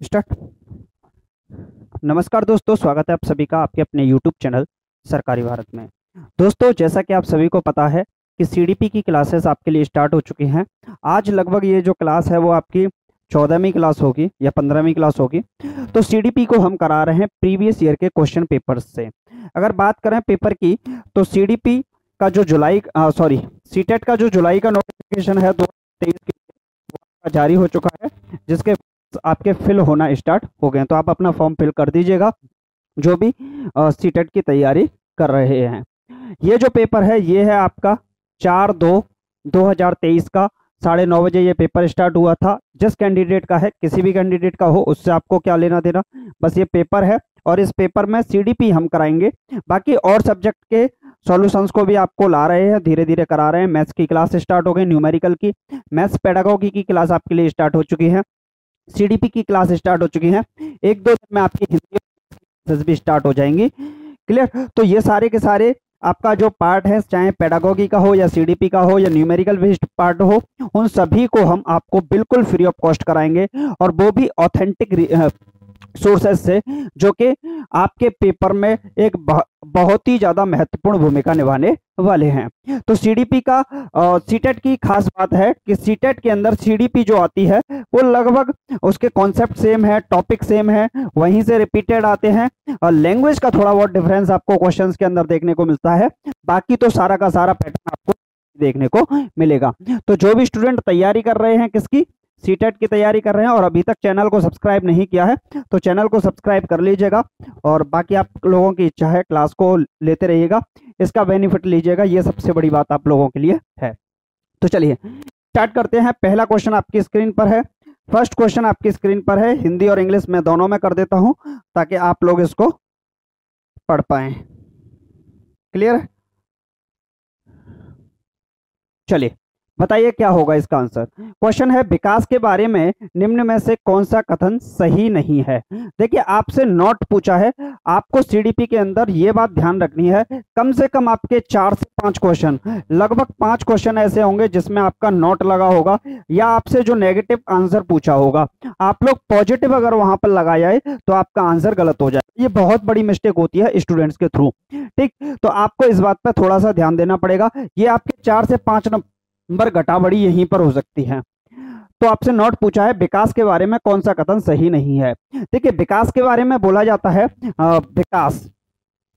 Start नमस्कार दोस्तों, स्वागत है आप सभी का आपके अपने यूट्यूब चैनल, सरकारी भारत में। दोस्तों, जैसा कि आप सभी को पता है कि सीडीपी की क्लासेस आपके लिए स्टार्ट हो चुकी हैं। आज लगभग ये जो क्लास है, वो आपकी चौदहवीं क्लास होगी या पंद्रहवीं क्लास होगी। तो सीडीपी को हम करा रहे हैं प्रीवियस ईयर के क्वेश्चन पेपर्स से। अगर बात करें पेपर की तो सीडीपी का जो जुलाई सॉरी सीटेट का जो जुलाई का नोटिफिकेशन है, दो जारी हो चुका है, जिसके आपके फिल होना स्टार्ट हो गए तो आप अपना फॉर्म फिल कर दीजिएगा, जो भी सीटेट की तैयारी कर रहे हैं। ये जो पेपर है, ये है आपका चार दो 2023 का, साढ़े नौ बजे ये पेपर स्टार्ट हुआ था। जिस कैंडिडेट का है, किसी भी कैंडिडेट का हो, उससे आपको क्या लेना देना। बस ये पेपर है और इस पेपर में सीडीपी हम कराएँगे। बाकी और सब्जेक्ट के सॉल्यूशंस को भी आपको ला रहे हैं धीरे धीरे करा रहे हैं। मैथ्स की क्लास स्टार्ट हो गई न्यूमेरिकल की। मैथ्स पेडागोगी की क्लास आपके लिए स्टार्ट हो चुकी है। सीडीपी की क्लास स्टार्ट हो चुकी है। एक, दो दिन में आपकी हिंदी भी स्टार्ट हो जाएँगी। क्लियर तो ये सारे के सारे आपका जो पार्ट है, चाहे पेडागोगी का हो या सीडीपी का हो या न्यूमेरिकल बेस्ड पार्ट हो, उन सभी को हम आपको बिल्कुल फ्री ऑफ़ कॉस्ट कराएँगे और वो भी ऑथेंटिक सोर्सेज से, जो कि आपके पेपर में एक बहुत ही ज़्यादा महत्वपूर्ण भूमिका निभाने वाले हैं। तो सीडीपी का सीटेट की खास बात है कि सीटेट के अंदर सीडीपी जो आती है, वो लगभग उसके कॉन्सेप्ट सेम है टॉपिक सेम है, वहीं से रिपीटेड आते हैं। और लैंग्वेज का थोड़ा बहुत डिफरेंस आपको क्वेश्चंस के अंदर देखने को मिलता है। बाकी तो सारा का सारा पैटर्न आपको देखने को मिलेगा। तो जो भी स्टूडेंट तैयारी कर रहे हैं किसकी सीटेट की तैयारी कर रहे हैं और अभी तक चैनल को सब्सक्राइब नहीं किया है तो चैनल को सब्सक्राइब कर लीजिएगा और बाकी आप लोगों की इच्छा है क्लास को लेते रहिएगा, इसका बेनिफिट लीजिएगा, ये सबसे बड़ी बात आप लोगों के लिए है। तो चलिए, स्टार्ट करते हैं। पहला क्वेश्चन आपकी स्क्रीन पर है। फ़र्स्ट क्वेश्चन आपकी स्क्रीन पर है। हिंदी और इंग्लिश में दोनों में कर देता हूँ, ताकि आप लोग इसको पढ़ पाए। क्लियर चलिए बताइए क्या होगा इसका आंसर? क्वेश्चन है, विकास के बारे में निम्न में से कौन सा कथन सही नहीं है? देखिए, आपसे नोट पूछा है, आपको सीडीपी के अंदर ये बात ध्यान रखनी है, कम से कम आपके चार से पाँच क्वेश्चन लगभग पाँच क्वेश्चन ऐसे होंगे जिसमें आपका नोट लगा होगा या आपसे जो नेगेटिव आंसर पूछा होगा। आप लोग पॉजिटिव अगर वहाँ पर लगाया जाए तो आपका आंसर गलत हो जाए। ये बहुत बड़ी मिस्टेक होती है स्टूडेंट्स के थ्रू ठीक तो आपको इस बात पर थोड़ा सा ध्यान देना पड़ेगा। ये आपके चार से पाँच घटाबड़ी यहीं पर हो सकती है। तो आपसे नोट पूछा है, विकास के बारे में कौन सा कथन सही नहीं है? देखिए, विकास के बारे में बोला जाता है विकास,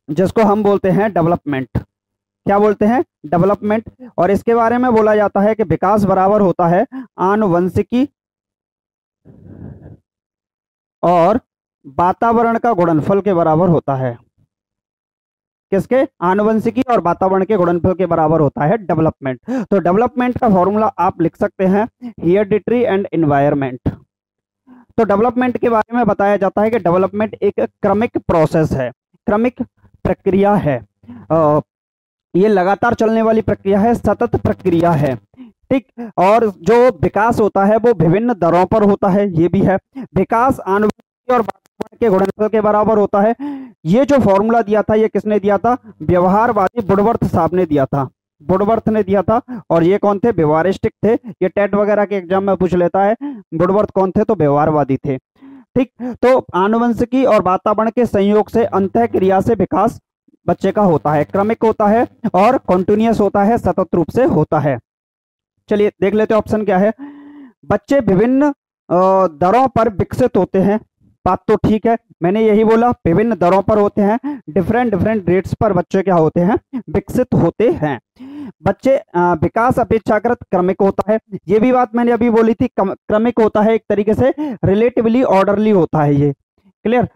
जिसको हम बोलते हैं डेवलपमेंट। क्या बोलते हैं? डेवलपमेंट। और इसके बारे में बोला जाता है कि विकास बराबर होता है आनुवंशिकी और वातावरण का गुणनफल के बराबर होता है। किसके? आनुवंशिकी और वातावरण के गुणनफल के बराबर होता है डेवलपमेंट। तो डेवलपमेंट का फॉर्मूला आप लिख सकते हैं हियरडिटरी एंड एनवायरमेंट तो डेवलपमेंट के बारे में बताया जाता है कि डेवलपमेंट एक क्रमिक प्रोसेस है, क्रमिक प्रक्रिया है। ये लगातार चलने वाली प्रक्रिया है, सतत प्रक्रिया है। ठीक, और जो विकास होता है वो विभिन्न दरों पर होता है, ये भी है। विकास, आनुवंशिकी और के गुणनफल के बराबर होता है। ये जो फॉर्मूला दिया था, ये किसने दिया था? व्यवहारवादी बुडवर्थ साहब ने दिया था। बुडवर्थ ने दिया था। और ये कौन थे? व्यवहारिस्टिक थे। ये टेट वगैरह के एग्ज़ाम में पूछ लेता है, बुडवर्थ कौन थे? तो व्यवहारवादी थे। ठीक? तो आनुवंशिकी और वातावरण के संयोग से अंत क्रिया से विकास बच्चे का होता है। क्रमिक होता है और कॉन्टिन्यूस होता है, सतत रूप से होता है। चलिए देख लेते ऑप्शन क्या है। बच्चे विभिन्न दरों पर विकसित होते हैं। बात तो ठीक है। मैंने यही बोला, विभिन्न दरों पर होते हैं डिफरेंट डिफरेंट रेट्स पर बच्चे क्या होते हैं? विकसित होते हैं। बच्चे विकास अपेक्षाकृत क्रमिक होता है। ये भी बात मैंने अभी बोली थी क्रमिक होता है एक तरीके से रिलेटिवली ऑर्डरली होता है ये। क्लियर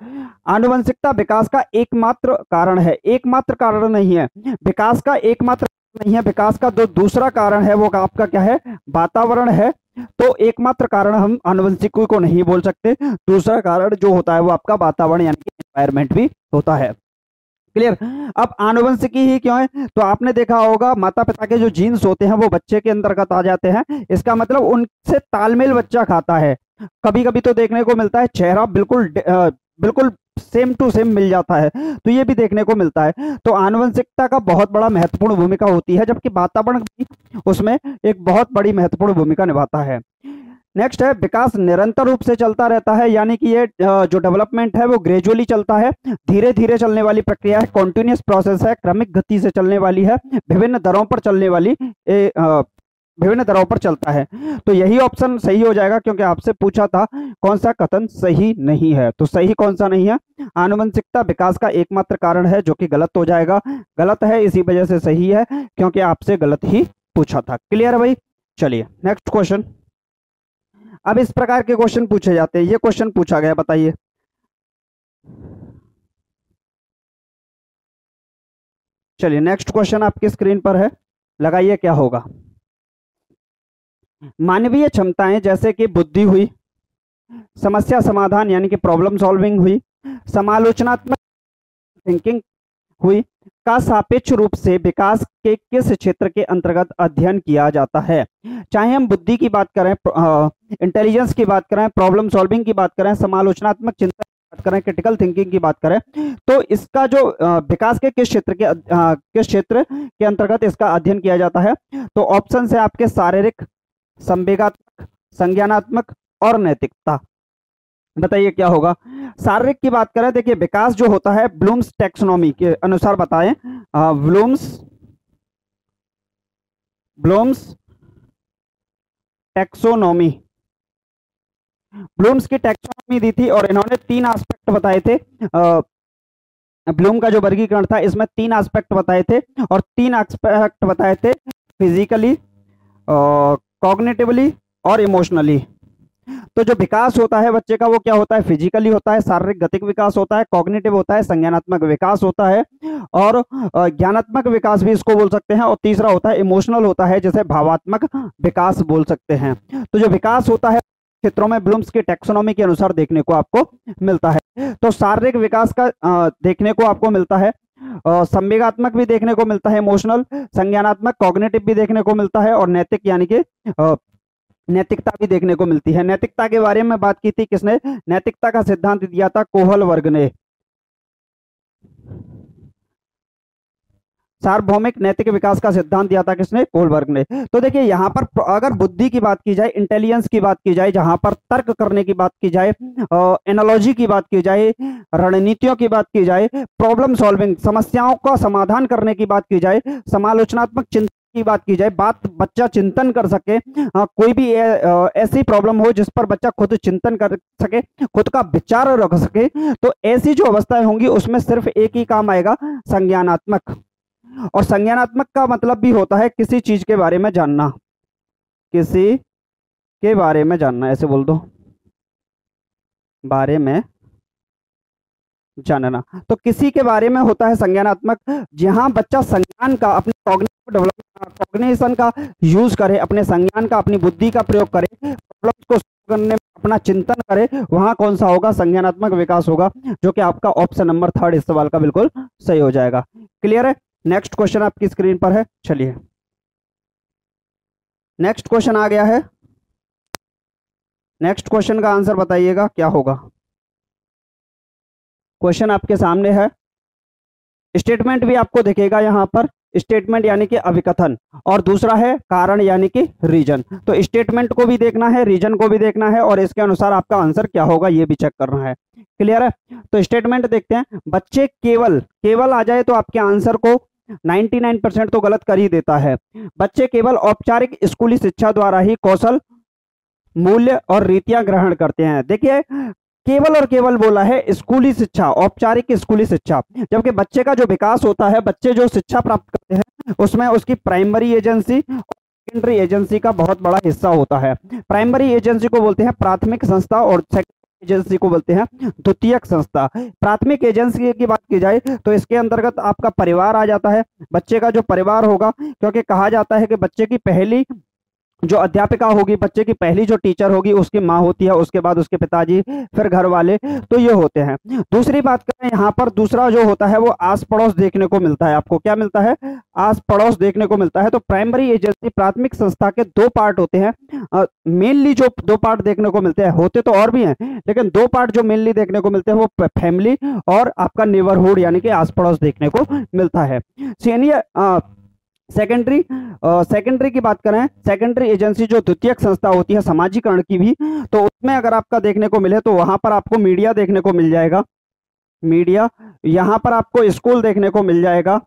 आनुवंशिकता विकास का एकमात्र कारण है। एकमात्र कारण नहीं है। विकास का एकमात्र नहीं है। विकास का जो दूसरा कारण है, वो आपका क्या है? वातावरण है। तो एकमात्र कारण हम आनुवंशिक को नहीं बोल सकते। दूसरा कारण जो होता है वो आपका वातावरण यानी कि एनवायरमेंट भी होता है। क्लियर अब आनुवंशिकी ही क्यों है? तो आपने देखा होगा माता पिता के जो जीन्स होते हैं वो बच्चे के अंतर्गत आ जाते हैं। इसका मतलब उनसे तालमेल बच्चा खाता है। कभी कभी तो देखने को मिलता है, चेहरा बिल्कुल बिल्कुल सेम टू सेम मिल जाता है। तो ये भी देखने को मिलता है। तो आनुवंशिकता का बहुत बड़ा महत्वपूर्ण भूमिका होती है जबकि वातावरण भी उसमें एक बहुत बड़ी महत्वपूर्ण भूमिका निभाता है। नेक्स्ट है विकास निरंतर रूप से चलता रहता है यानी कि ये जो डेवलपमेंट है वो ग्रेजुअली चलता है। धीरे धीरे चलने वाली प्रक्रिया है कॉन्टिन्यूस प्रोसेस है क्रमिक गति से चलने वाली है विभिन्न दरों पर चलने वाली ए, विभिन्न दरों पर चलता है। तो यही ऑप्शन सही हो जाएगा क्योंकि आपसे पूछा था कौन सा कथन सही नहीं है। तो सही कौन सा नहीं है? आनुवंशिकता विकास का एकमात्र कारण है जो कि गलत हो जाएगा। गलत है, इसी वजह से सही है, क्योंकि आपसे गलत ही पूछा था। क्लियर भाई? चलिए नेक्स्ट क्वेश्चन अब इस प्रकार के क्वेश्चन पूछे जाते हैं। ये क्वेश्चन पूछा गया, बताइए। चलिए नेक्स्ट क्वेश्चन आपकी स्क्रीन पर है। लगाइए क्या होगा। मानवीय क्षमताएँ, जैसे कि बुद्धि हुई, समस्या समाधान, यानी कि प्रॉब्लम सॉल्विंग हुई, समालोचनात्मक थिंकिंग हुई, का सापेक्ष रूप से विकास के किस क्षेत्र के अंतर्गत अध्ययन किया जाता है। चाहे हम बुद्धि की बात करें इंटेलिजेंस की बात करें प्रॉब्लम सॉल्विंग की बात करें, समालोचनात्मक चिंतन की बात करें क्रिटिकल थिंकिंग की बात करें तो इसका जो विकास के किस क्षेत्र के किस क्षेत्र के अंतर्गत इसका अध्ययन किया जाता है तो ऑप्शन है आपके शारीरिक संवेगात्मक, संज्ञानात्मक और नैतिकता। बताइए क्या होगा? शारीरिक की बात करें, देखिए, विकास जो होता है ब्लूम्स टेक्सोनॉमी के अनुसार बताएँ ब्लूम्स ब्लूम्स टेक्सोनॉमी ब्लूम्स की टेक्सोनॉमी दी थी और इन्होंने तीन एस्पेक्ट बताए थे। ब्लूम का जो वर्गीकरण था, इसमें तीन एस्पेक्ट बताए थे और तीन एस्पेक्ट बताए थे फिजिकली कॉग्निटिवली और इमोशनली तो जो विकास होता है बच्चे का वो क्या होता है? फिजिकली होता है, शारीरिक गतिक विकास होता है कॉग्निटिव होता है, संज्ञानात्मक विकास होता है और ज्ञानात्मक विकास भी इसको बोल सकते हैं और तीसरा होता है इमोशनल होता है, जैसे भावात्मक विकास बोल सकते हैं। तो जो विकास होता है, क्षेत्रों में ब्लूम्स की टेक्सोनॉमी के अनुसार देखने को आपको मिलता है। तो शारीरिक विकास का देखने को आपको मिलता है संवेगात्मक भी देखने को मिलता है इमोशनल संज्ञानात्मक कॉग्नेटिव भी देखने को मिलता है और नैतिक यानी कि नैतिकता भी देखने को मिलती है। नैतिकता के बारे में बात की थी किसने? नैतिकता का सिद्धांत दिया था कोहल वर्ग ने। सार्वभौमिक नैतिक विकास का सिद्धांत दिया था किसने? कोलबर्ग ने। तो देखिए यहाँ पर अगर बुद्धि की बात की जाए इंटेलिजेंस की बात की जाए जहाँ पर तर्क करने की बात की जाए एनोलॉजी की बात की जाए रणनीतियों की बात की जाए प्रॉब्लम सॉल्विंग समस्याओं का समाधान करने की बात की जाए समालोचनात्मक चिंता की बात की जाए बात बच्चा चिंतन कर सके आ, कोई भी ऐसी प्रॉब्लम हो जिस पर बच्चा खुद चिंतन कर सके खुद का विचार रख सके तो ऐसी जो अवस्थाएँ होंगी उसमें सिर्फ़ एक ही काम आएगा संज्ञानात्मक। और संज्ञानात्मक का मतलब भी होता है किसी चीज़ के बारे में जानना। किसी के बारे में जानना, ऐसे बोल दो। बारे में जानना। तो किसी के बारे में होता है संज्ञानात्मक, जहाँ बच्चा संज्ञान का, अपने कॉग्निशन का यूज़ करे अपने संज्ञान का, अपनी बुद्धि का प्रयोग करे प्रॉब्लम्स को करने में अपना चिंतन करे, वहाँ कौन सा होगा? संज्ञानात्मक विकास होगा, जो कि आपका ऑप्शन नंबर थर्ड इस सवाल का बिल्कुल सही हो जाएगा। क्लियर है? नेक्स्ट क्वेश्चन आपकी स्क्रीन पर है। चलिए। नेक्स्ट क्वेश्चन आ गया है। नेक्स्ट क्वेश्चन का आंसर बताइएगा, क्या होगा? क्वेश्चन आपके सामने है। स्टेटमेंट भी आपको दिखेगा यहाँ पर। स्टेटमेंट यानी कि अभिकथन। और दूसरा है, कारण यानी कि रीजन तो स्टेटमेंट को भी देखना है रीजन को भी देखना है और इसके अनुसार आपका आंसर क्या होगा, ये भी चेक करना है। क्लियर है? तो स्टेटमेंट देखते हैं। बच्चे केवल केवल आ जाए तो आपके आंसर को 99 परसेंट तो गलत कर ही देता है। बच्चे केवल औपचारिक स्कूली शिक्षा द्वारा ही कौशल, मूल्य और रीतियाँ ग्रहण करते हैं। देखिए, केवल और केवल बोला है स्कूली शिक्षा, औपचारिक स्कूली शिक्षा। जबकि बच्चे का जो विकास होता है, बच्चे जो शिक्षा प्राप्त करते हैं, उसमें उसकी प्राइमरी एजेंसी सेकेंडरी एजेंसी का बहुत बड़ा हिस्सा होता है। प्राइमरी एजेंसी को बोलते हैं प्राथमिक संस्था और एजेंसी को बोलते हैं द्वितीयक संस्था। प्राथमिक एजेंसी की बात की जाए तो इसके अंतर्गत आपका परिवार आ जाता है। बच्चे का जो परिवार होगा, क्योंकि कहा जाता है कि बच्चे की पहली जो अध्यापिका होगी, बच्चे की पहली जो टीचर होगी, उसकी माँ होती है, उसके बाद उसके पिताजी, फिर घर वाले तो ये होते हैं। दूसरी बात करें, यहाँ पर दूसरा जो होता है, वो आस पड़ोस देखने को मिलता है आपको। क्या मिलता है? आस पड़ोस देखने को मिलता है। तो प्राइमरी एजेंसी, प्राथमिक संस्था के दो पार्ट होते हैं। मेनली जो दो पार्ट देखने को मिलते हैं, होते तो और भी हैं, लेकिन दो पार्ट जो मेनली देखने को मिलते हैं, वो फैमिली और आपका नेबरहुड, यानी कि आस पड़ोस देखने को मिलता है। सीनियर सेकेंडरी सेकेंडरी की बात करें सेकेंडरी एजेंसी जो द्वितीय संस्था होती है, समाजीकरण की भी तो उसमें अगर आपका देखने को मिले तो वहाँ पर आपको मीडिया देखने को मिल जाएगा। मीडिया यहाँ पर आपको स्कूल देखने को मिल जाएगा।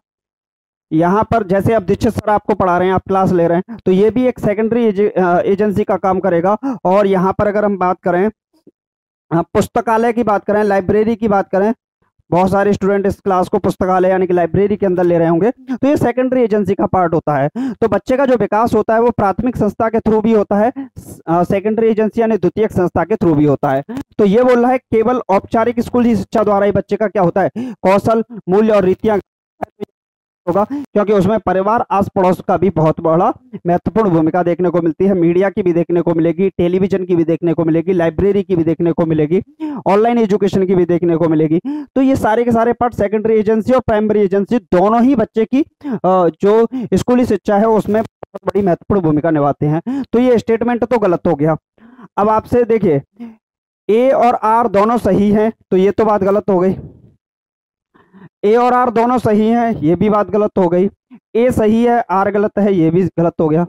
यहाँ पर जैसे अब दीक्षित सर आपको पढ़ा रहे हैं, आप क्लास ले रहे हैं तो ये भी एक सेकेंडरी एजेंसी का काम करेगा। और यहाँ पर अगर हम बात करें पुस्तकालय की बात करें लाइब्रेरी की बात करें बहुत सारे स्टूडेंट इस क्लास को पुस्तकालय यानी कि लाइब्रेरी के अंदर ले रहे होंगे। तो ये सेकेंडरी एजेंसी का पार्ट होता है। तो बच्चे का जो विकास होता है, वो प्राथमिक संस्था के थ्रू भी होता है सेकेंडरी एजेंसी यानी द्वितीय संस्था के थ्रू भी होता है। तो ये बोल रहा है, केवल औपचारिक स्कूल शिक्षा द्वारा ही बच्चे का क्या होता है? कौशल, मूल्य और रीतियाँ होगा, क्योंकि उसमें परिवार आस पड़ोस का भी बहुत बड़ा महत्वपूर्ण भूमिका देखने को मिलती है। मीडिया की भी देखने को मिलेगी, टेलीविज़न की भी देखने को मिलेगी, लाइब्रेरी की भी देखने को मिलेगी, ऑनलाइन एजुकेशन की भी देखने को मिलेगी। तो ये सारे के सारे पार्ट सेकेंडरी एजेंसी और प्राइमरी एजेंसी दोनों ही बच्चे की जो स्कूली शिक्षा है, उसमें बहुत बड़ी महत्वपूर्ण भूमिका निभाते हैं। तो ये स्टेटमेंट तो गलत हो गया। अब आपसे देखिए ए और आर दोनों सही हैं तो ये तो बात गलत हो गई। ए और आर दोनों सही हैं, ये भी बात गलत हो गई। ए सही है, आर गलत है, ये भी गलत हो गया।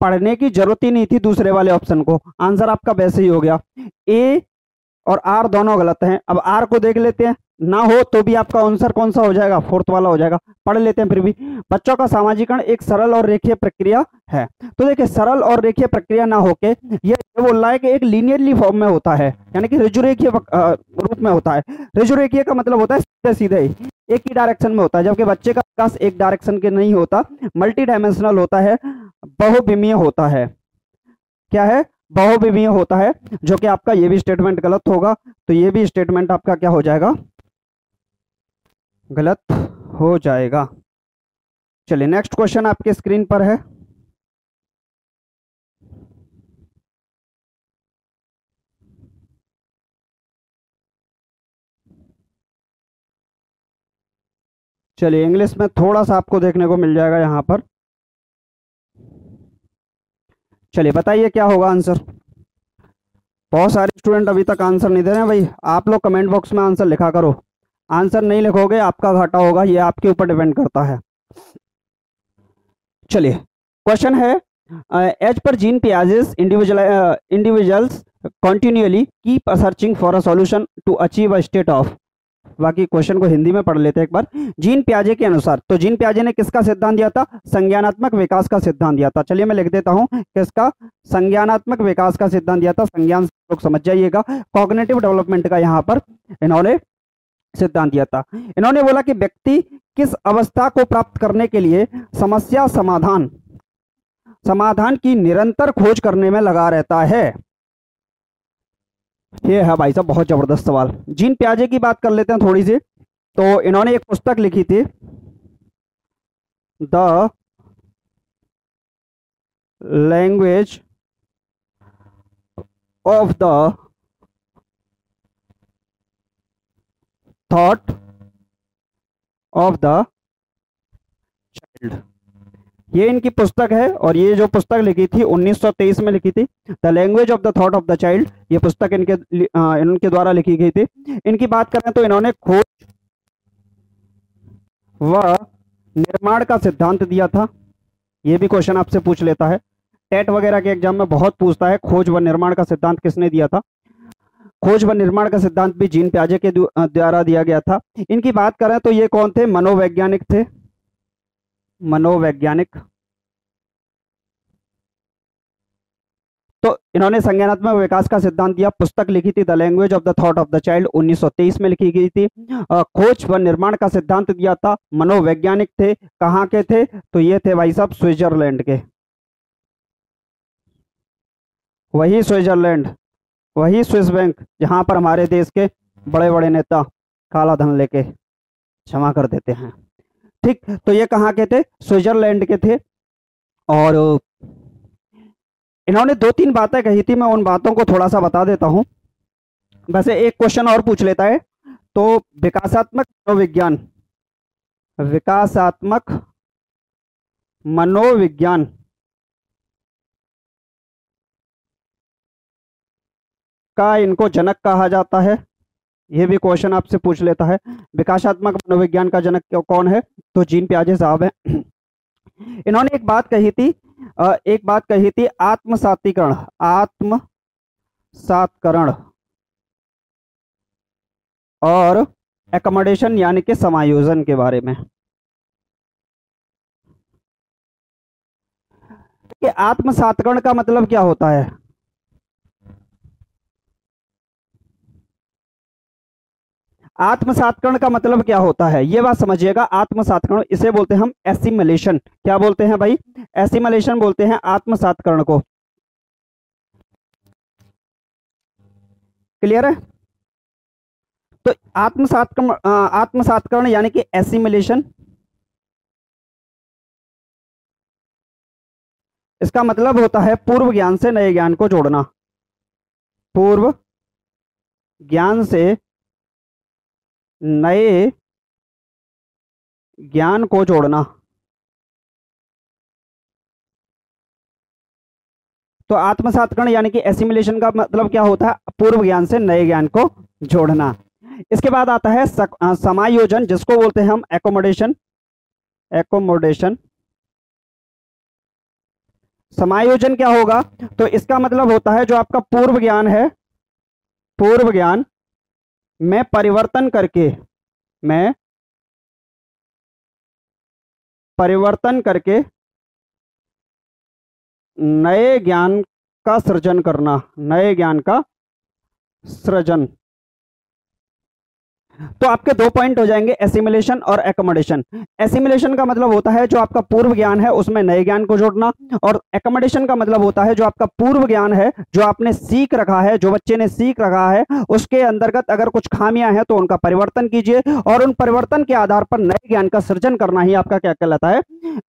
पढ़ने की ज़रूरत ही नहीं थी दूसरे वाले ऑप्शन को। आंसर आपका वैसे ही हो गया। ए और आर दोनों गलत हैं। अब आर को देख लेते हैं। ना हो तो भी आपका आंसर कौन सा हो जाएगा? फोर्थ वाला हो जाएगा। पढ़ लेते हैं फिर भी। बच्चों का सामाजिकरण एक सरल और रेखीय प्रक्रिया है। तो देखिए, सरल और रेखीय प्रक्रिया ना होके ये बोल रहा है कि एक लीनियरली फॉर्म में होता है। यानी कि रिजुरेखीय रूप में होता है। रिजुरेखीय का मतलब होता है सीधे सीधे ही। एक ही डायरेक्शन में होता है, जबकि बच्चे का विकास एक डायरेक्शन के नहीं होता। मल्टी डायमेंशनल होता है, बहुविमीय होता है। क्या है? बहुविमीय होता है, जो कि आपका ये भी स्टेटमेंट गलत होगा तो ये भी स्टेटमेंट आपका क्या हो जाएगा? गलत हो जाएगा। चलिए नेक्स्ट क्वेश्चन आपके स्क्रीन पर है। चलिए इंग्लिश में थोड़ा सा आपको देखने को मिल जाएगा यहाँ पर। चलिए, बताइए क्या होगा आंसर बहुत सारे स्टूडेंट अभी तक आंसर नहीं दे रहे हैं भाई। आप लोग कमेंट बॉक्स में आंसर लिखा करो। आंसर नहीं लिखोगे, आपका घाटा होगा, ये आपके ऊपर डिपेंड करता है। चलिए, क्वेश्चन है as per Jean Piaget's individual individuals continually keep searching for a solution to achieve a state of. बाकी क्वेश्चन को हिंदी में पढ़ लेते हैं एक बार। जीन प्याजे के अनुसार तो जीन प्याजे ने किसका सिद्धांत दिया था? संज्ञानात्मक विकास का सिद्धांत दिया था। चलिए मैं लिख देता हूँ, किसका संज्ञानात्मक विकास का सिद्धांत दिया था? संज्ञान लोग समझ जाइएगा। कॉग्नेटिव डेवलपमेंट का यहाँ पर इन्होंने सिद्धांत दिया था। इन्होंने बोला कि व्यक्ति किस अवस्था को प्राप्त करने के लिए समस्या समाधान समाधान की निरंतर खोज करने में लगा रहता है। ये है भाई साहब, बहुत ज़बरदस्त सवाल। जीन प्याजे की बात कर लेते हैं थोड़ी सी। तो इन्होंने एक पुस्तक लिखी थी, the language of the thought of the child ये इनकी पुस्तक है और ये जो पुस्तक लिखी थी 1923 में लिखी थी the language of the thought of the child ये पुस्तक इनके इनके द्वारा लिखी गई थी। इनकी बात करें तो इन्होंने खोज व निर्माण का सिद्धांत दिया था। ये भी क्वेश्चन आपसे पूछ लेता है। टेट वगैरह के एग्ज़ाम में बहुत पूछता है, खोज व निर्माण का सिद्धांत किसने दिया था? खोज व निर्माण का सिद्धांत भी जीन प्याजे के द्वारा दिया गया था। इनकी बात करें तो ये कौन थे? मनोवैज्ञानिक थे। मनोवैज्ञानिक। तो इन्होंने संज्ञानात्मक विकास का सिद्धांत दिया। पुस्तक लिखी थी the language of the thought of the child 1923 में लिखी गई थी। खोज व निर्माण का सिद्धांत दिया था। मनोवैज्ञानिक थे। कहाँ के थे? तो ये थे भाई साहब स्विट्जरलैंड के। वही स्विट्जरलैंड। वही स्विस बैंक जहाँ पर हमारे देश के बड़े बड़े नेता काला धन लेके क्षमा कर देते हैं। ठीक तो ये कहाँ के थे? स्विट्जरलैंड के थे। और इन्होंने दो तीन बातें कही थी, मैं उन बातों को थोड़ा सा बता देता हूँ। वैसे एक क्वेश्चन और पूछ लेता है। तो विकासात्मक मनोविज्ञान विकासात्मक मनोविज्ञान का इनको जनक कहा जाता है? यह भी क्वेश्चन आपसे पूछ लेता है। विकासात्मक मनोविज्ञान का जनक कौन है? तो जीन प्याजे साहब है। इन्होंने एक बात कही थी एक बात कही थी, आत्मसातीकरण आत्म सातकरण और एकोमोडेशन यानी कि समायोजन के बारे में। कि आत्मसातकरण का मतलब क्या होता है? आत्मसातकरण का मतलब क्या होता है? ये बात समझिएगा, आत्मसातकरण, इसे बोलते हैं हम एसिमलेशन क्या बोलते हैं भाई? एसिमलेशन बोलते हैं आत्मसातकरण को। क्लियर है? तो आत्मसातकरण आत्मसातकरण यानी कि एसिमुलेशन इसका मतलब होता है पूर्व ज्ञान से नए ज्ञान को जोड़ना। पूर्व ज्ञान से नए ज्ञान को जोड़ना। तो आत्मसातकरण यानी कि एसिमुलेशन का मतलब क्या होता है? पूर्व ज्ञान से नए ज्ञान को जोड़ना। इसके बाद आता है समायोजन, जिसको बोलते हैं हम एकोमोडेशन एकोमोडेशन समायोजन क्या होगा? तो इसका मतलब होता है जो आपका पूर्व ज्ञान है, पूर्व ज्ञान में परिवर्तन करके, मैं परिवर्तन करके नए ज्ञान का सृजन करना, नए ज्ञान का सृजन। तो आपके दो पॉइंट हो जाएँगे एसिमुलेशन और एकोमोडेशन एसिमुलेशन का मतलब होता है जो आपका पूर्व ज्ञान है, उसमें नए ज्ञान को जोड़ना और एकोमोडेशन का मतलब होता है जो आपका पूर्व ज्ञान है, जो आपने सीख रखा है, जो बच्चे ने सीख रखा है, उसके अंतर्गत अगर कुछ खामियाँ हैं तो उनका परिवर्तन कीजिए और उन परिवर्तन के आधार पर नए ज्ञान का सृजन करना ही आपका क्या कहलाता है?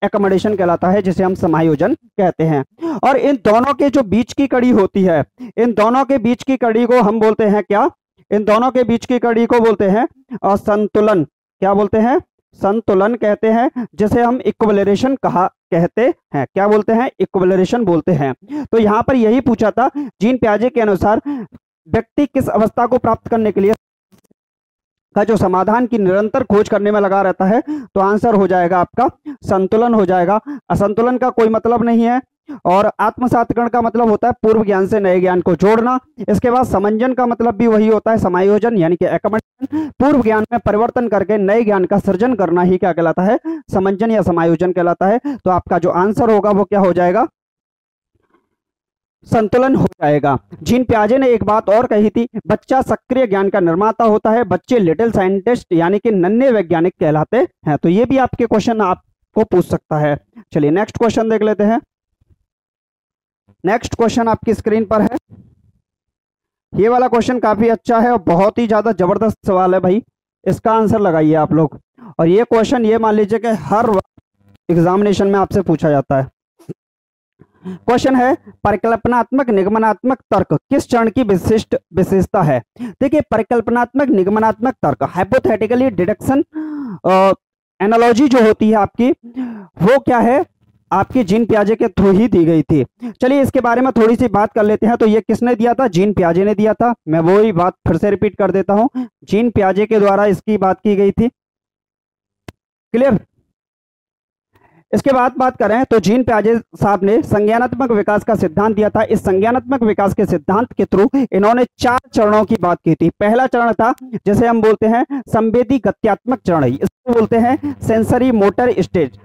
एकोमोडेशन कहलाता है, जिसे हम समायोजन कहते हैं। और इन दोनों के जो बीच की कड़ी होती है, इन दोनों के बीच की कड़ी को हम बोलते हैं क्या? इन दोनों के बीच की कड़ी को बोलते हैं असंतुलन। क्या बोलते हैं? संतुलन कहते हैं, जिसे हम इक्वलरेशन कहा, कहते हैं। क्या बोलते हैं? इक्वलरेशन बोलते हैं। तो यहाँ पर यही पूछा था, जीन प्याजे के अनुसार व्यक्ति किस अवस्था को प्राप्त करने के लिए का जो समाधान की निरंतर खोज करने में लगा रहता है तो आंसर हो जाएगा आपका, संतुलन हो जाएगा। असंतुलन का कोई मतलब नहीं है। और आत्मसातकरण का मतलब होता है पूर्व ज्ञान से नए ज्ञान को जोड़ना। इसके बाद समंजन का मतलब भी वही होता है, समायोजन, यानी कि एकमंडन पूर्व ज्ञान में परिवर्तन करके नए ज्ञान का सृजन करना ही क्या कहलाता है? समंजन या समायोजन कहलाता है। तो आपका जो आंसर होगा वो क्या हो जाएगा? संतुलन हो जाएगा। जीन प्याजे ने एक बात और कही थी, बच्चा सक्रिय ज्ञान का निर्माता होता है, बच्चे लिटिल साइंटिस्ट, यानी कि नन्हे वैज्ञानिक कहलाते हैं। तो ये भी आपके क्वेश्चन आपको पूछ सकता है। चलिए नेक्स्ट क्वेश्चन देख लेते हैं। नेक्स्ट क्वेश्चन आपकी स्क्रीन पर है। ये वाला क्वेश्चन काफ़ी अच्छा है और बहुत ही ज़्यादा ज़बरदस्त सवाल है भाई। इसका आंसर लगाइए आप लोग। और ये क्वेश्चन ये मान लीजिए कि हर एग्जामिनेशन में आपसे पूछा जाता है। क्वेश्चन है, परिकल्पनात्मक निगमनात्मक तर्क किस चरण की विशिष्ट विशेषता है? देखिए, परिकल्पनात्मक निगमनात्मक तर्क हाइपोथेटिकली डिडक्शन एनालॉजी जो होती है आपकी, वो क्या है? आपकी जीन प्याजे के थ्रू ही दी गई थी। चलिए इसके बारे में थोड़ी सी बात कर लेते हैं। तो ये किसने दिया था? जीन प्याजे ने दिया था। मैं वही बात फिर से रिपीट कर देता हूँ। जीन प्याजे के द्वारा इसकी बात की गई थी। क्लियर? इसके बाद बात करें तो जीन प्याजे साहब ने संज्ञानात्मक विकास का सिद्धांत दिया था। इस संज्ञानात्मक विकास के सिद्धांत के थ्रू इन्होंने चार चरणों की बात की थी। पहला चरण था, जिसे हम बोलते हैं संवेदी गत्यात्मक चरण। इसको बोलते हैं सेंसरी मोटर स्टेज।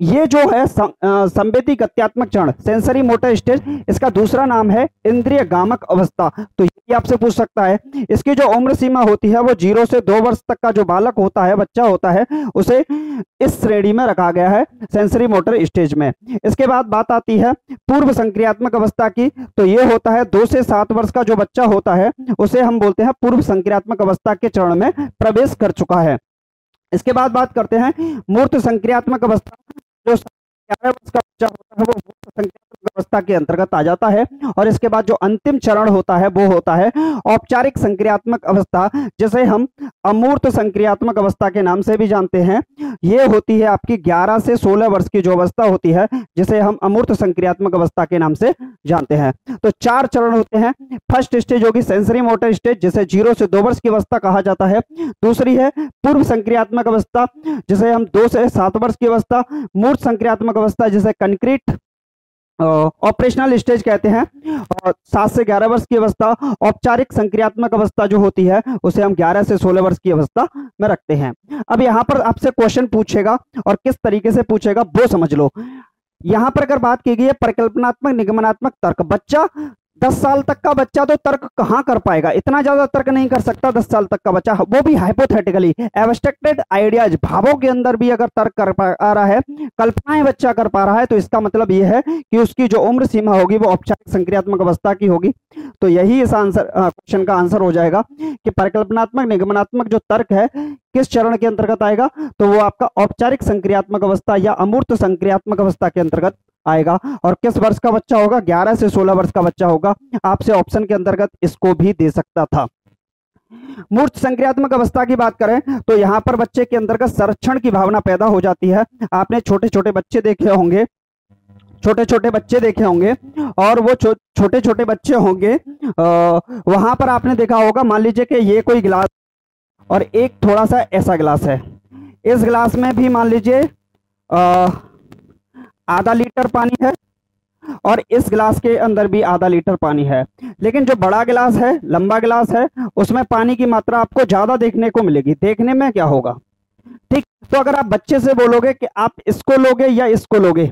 ये जो है संवेदी गत्यात्मक चरण सेंसरी मोटर स्टेज इसका दूसरा नाम है इंद्रिय गामक अवस्था। तो ये आपसे पूछ सकता है, इसकी जो उम्र सीमा होती है वो ज़ीरो से दो वर्ष तक का जो बालक होता है, बच्चा होता है, उसे इस श्रेणी में रखा गया है सेंसरी मोटर स्टेज में। इसके बाद बात आती है पूर्व संक्रियात्मक अवस्था की तो ये होता है दो से सात वर्ष का जो बच्चा होता है, उसे हम बोलते हैं पूर्व संक्रियात्मक अवस्था के चरण में प्रवेश कर चुका है। इसके बाद बात करते हैं मूर्त संक्रियात्मक अवस्था जो ग्यारह वर्ष का बच्चा होता है वो मुक्त संक्रियात्मक अवस्था के अंतर्गत आ जाता है और इसके बाद जो अंतिम चरण होता है, वो होता है औपचारिक संक्रियात्मक अवस्था, जिसे हम अमूर्त संक्रियात्मक अवस्था के नाम से भी जानते हैं। ये होती है आपकी 11 से 16 वर्ष की जो अवस्था होती है, जिसे हम अमूर्त संक्रियात्मक अवस्था के नाम से जानते हैं। तो चार चरण होते हैं। फ़र्स्ट स्टेज होगी सेंसरी मोटर स्टेज, जिसे ज़ीरो से दो वर्ष की अवस्था कहा जाता है। दूसरी है पूर्व संक्रियात्मक अवस्था, जिसे हम दो से सात वर्ष की अवस्था, मूर्त संक्रियात्मक अवस्था, जिसे कंक्रीट ऑपरेशनल स्टेज कहते हैं। और सात से ग्यारह वर्ष की अवस्था, औपचारिक संक्रियात्मक अवस्था जो होती है, उसे हम ग्यारह से सोलह वर्ष की अवस्था में रखते हैं। अब यहाँ पर आपसे क्वेश्चन पूछेगा और किस तरीके से पूछेगा, वो समझ लो। यहाँ पर अगर बात की गई है, परिकल्पनात्मक, निगमनात्मक तर्क। बच्चा दस साल तक का बच्चा तो तर्क कहाँ कर पाएगा? इतना ज़्यादा तर्क नहीं कर सकता दस साल तक का बच्चा। वो भी हाइपोथेटिकली एब्स्ट्रक्टेड आइडियाज़ भावों के अंदर भी अगर तर्क कर पा रहा है, कल्पनाएँ बच्चा कर पा रहा है तो इसका मतलब ये है कि उसकी जो उम्र सीमा होगी वो औपचारिक संक्रियात्मक अवस्था की होगी। तो यही इस आंसर क्वेश्चन का आंसर हो जाएगा कि परिकल्पनात्मक, निगमनात्मक जो तर्क है, किस चरण के अंतर्गत आएगा? तो वो आपका औपचारिक संक्रियात्मक अवस्था या अमूर्त संक्रियात्मक अवस्था के अंतर्गत आएगा। और किस वर्ष का बच्चा होगा? 11 से 16 वर्ष का बच्चा होगा। आपसे ऑप्शन के अंतर्गत इसको भी दे सकता था। मूर्त संक्रियात्मक अवस्था की बात करें तो यहाँ पर बच्चे के अंतर्गत संरक्षण की भावना पैदा हो जाती है। आपने छोटे छोटे बच्चे देखे होंगे। छोटे छोटे बच्चे देखे होंगे और वो छो, छोटे छोटे बच्चे होंगे वहाँ पर आपने देखा होगा मान लीजिए कि ये कोई गिलास और एक थोड़ा सा ऐसा गिलास है। इस गिलास में भी मान लीजिए आधा लीटर पानी है और इस गिलास के अंदर भी आधा लीटर पानी है। लेकिन जो बड़ा गिलास है, लंबा गिलास है, उसमें पानी की मात्रा आपको ज़्यादा देखने को मिलेगी। देखने में क्या होगा? ठीक तो अगर आप बच्चे से बोलोगे कि आप इसको लोगे या इसको लोगे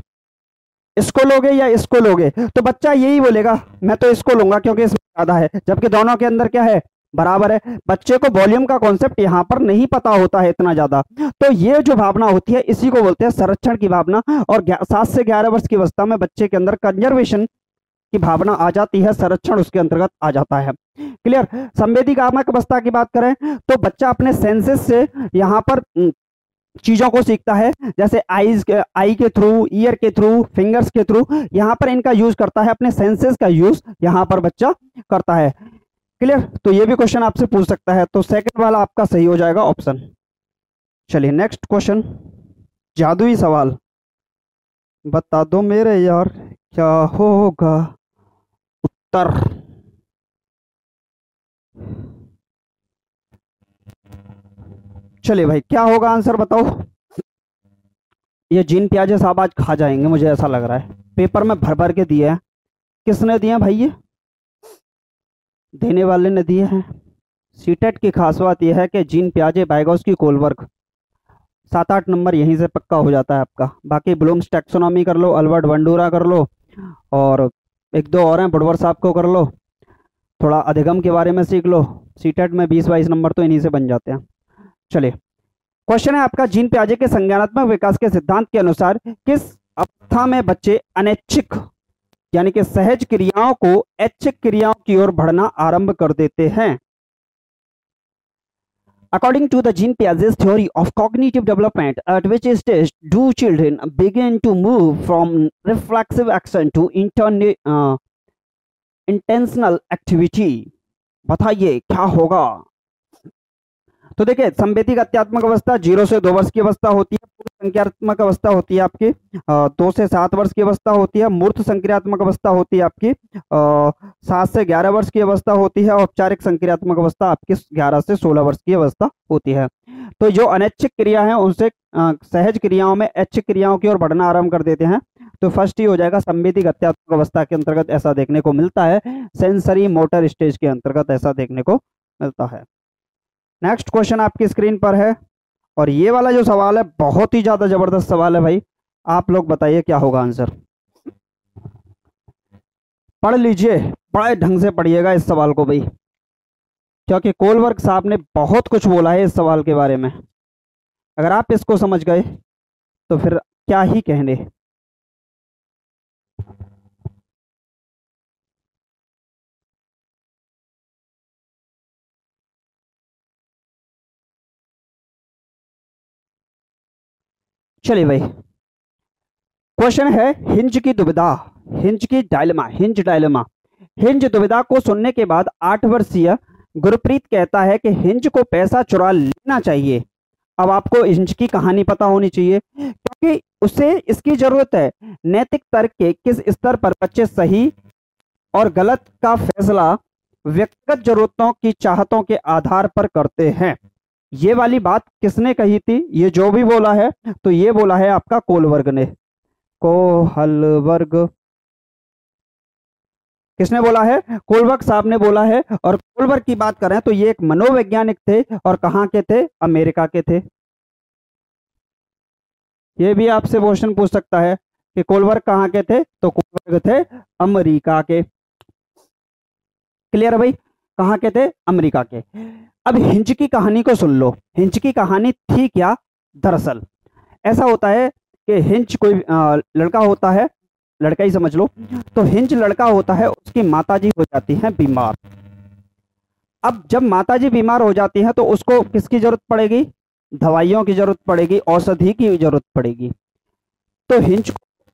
इसको लोगे या इसको लोगे तो बच्चा यही बोलेगा, मैं तो इसको लूँगा क्योंकि इसमें ज़्यादा है। जबकि दोनों के अंदर क्या है? बराबर है। बच्चे को वॉल्यूम का कॉन्सेप्ट यहाँ पर नहीं पता होता है इतना ज़्यादा। तो ये जो भावना होती है, इसी को बोलते हैं संरक्षण की भावना। और सात से ग्यारह वर्ष की अवस्था में बच्चे के अंदर कंजर्वेशन की भावना आ जाती है, संरक्षण उसके अंतर्गत आ जाता है। क्लियर संवेदिकात्मक अवस्था की बात करें तो बच्चा अपने सेंसेस से यहाँ पर चीज़ों को सीखता है। जैसे आईज आई के थ्रू ईयर के थ्रू फिंगर्स के थ्रू यहाँ पर इनका यूज़ करता है, अपने सेंसेस का यूज़ यहाँ पर बच्चा करता है। क्लियर तो ये भी क्वेश्चन आपसे पूछ सकता है तो सेकंड वाला आपका सही हो जाएगा ऑप्शन चलिए नेक्स्ट क्वेश्चन जादुई सवाल. बता दो मेरे यार, क्या होगा? उत्तर. चलिए भाई, क्या होगा आंसर बताओ? ये जीन प्याजे साहब आज खा जाएँगे, मुझे ऐसा लग रहा है। पेपर में भर भर के दिए हैं। किसने दिए भाई ये? देने वाले ने दिए हैं। सीटेट की खास बात यह है कि जीन प्याजे बाइगोस की कोलवर्क। सात आठ नंबर यहीं से पक्का हो जाता है आपका। बाकी ब्लूम्स टेक्सोनॉमी कर लो, अल्बर्ट वंडूरा कर लो, और एक दो और हैं बुडवर साहब को कर लो। थोड़ा अधिगम के बारे में सीख लो। सीटेट में बीस बाईस नंबर तो इन्हीं से बन जाते हैं। चलिए। क्वेश्चन है आपका जीन प्याजे के संज्ञानात्मक विकास के सिद्धांत के अनुसार किस अवस्था में बच्चे अनैच्छिक यानी कि सहज क्रियाओं को ऐच्छिक क्रियाओं की ओर बढ़ना आरंभ कर देते हैं। According to the Jean Piaget's theory of cognitive development at which stage do children begin to move from reflexive action to inter intentional activity बताइए, क्या होगा? तो देखिए, संवेदिक अत्यात्मक अवस्था ज़ीरो से दो वर्ष की अवस्था होती है, पूर्व संख्यात्मक अवस्था होती है आपकी दो से सात वर्ष की अवस्था होती है, मूर्त संक्रियात्मक अवस्था होती है आपकी सात से ग्यारह वर्ष की अवस्था होती है, औपचारिक संक्रियात्मक अवस्था आपकी ग्यारह से सोलह वर्ष की अवस्था होती है। तो जो अनैच्छिक क्रिया है, उनसे सहज क्रियाओं में ऐच्छिक क्रियाओं की ओर बढ़ना आरंभ कर देते हैं। तो फ़र्स्ट ही हो जाएगा संवेदिक अत्यात्मक अवस्था के अंतर्गत ऐसा देखने को मिलता है, सेंसरी मोटर स्टेज के अंतर्गत ऐसा देखने को मिलता है। नेक्स्ट क्वेश्चन आपकी स्क्रीन पर है। और ये वाला जो सवाल है, बहुत ही ज़्यादा ज़बरदस्त सवाल है भाई। आप लोग बताइए क्या होगा आंसर पढ़ लीजिए, बड़े ढंग से पढ़िएगा इस सवाल को भाई। क्योंकि कोलवर्क साहब ने बहुत कुछ बोला है इस सवाल के बारे में। अगर आप इसको समझ गए तो फिर क्या ही कहने चलिए भाई। क्वेश्चन है हिंज की दुविधा। हिंज की डायलमा हिंज डायलमा हिंज दुविधा को सुनने के बाद आठ वर्षीय गुरप्रीत कहता है कि हिंज को पैसा चुरा लेना चाहिए। अब आपको हिंज की कहानी पता होनी चाहिए, क्योंकि उसे इसकी ज़रूरत है। नैतिक तर्क के किस स्तर पर बच्चे सही और गलत का फैसला व्यक्तिगत जरूरतों की चाहतों के आधार पर करते हैं। ये वाली बात किसने कही थी? ये जो भी बोला है तो ये बोला है आपका कोलवर्ग ने। कोहलवर्ग। किसने बोला है? कोलवर्ग साहब ने बोला है। और कोलवर्ग की बात करें तो ये एक मनोवैज्ञानिक थे और कहाँ के थे? अमेरिका के थे। ये भी आपसे क्वेश्चन पूछ सकता है कि कोलवर्ग कहाँ के थे? तो कोलवर्ग थे अमेरिका के। क्लियर है भाई? कहाँ के थे? अमेरिका के। अब हिंज की कहानी को सुन लो। हिंज की कहानी थी क्या दरअसल? ऐसा होता है कि हिंज कोई लड़का होता है, लड़का ही समझ लो तो हिंज लड़का होता है, उसकी माताजी हो जाती हैं बीमार। अब जब माताजी बीमार हो जाती हैं तो उसको किसकी ज़रूरत पड़ेगी? दवाइयों की ज़रूरत पड़ेगी, औषधि की ज़रूरत पड़ेगी। तो हिंज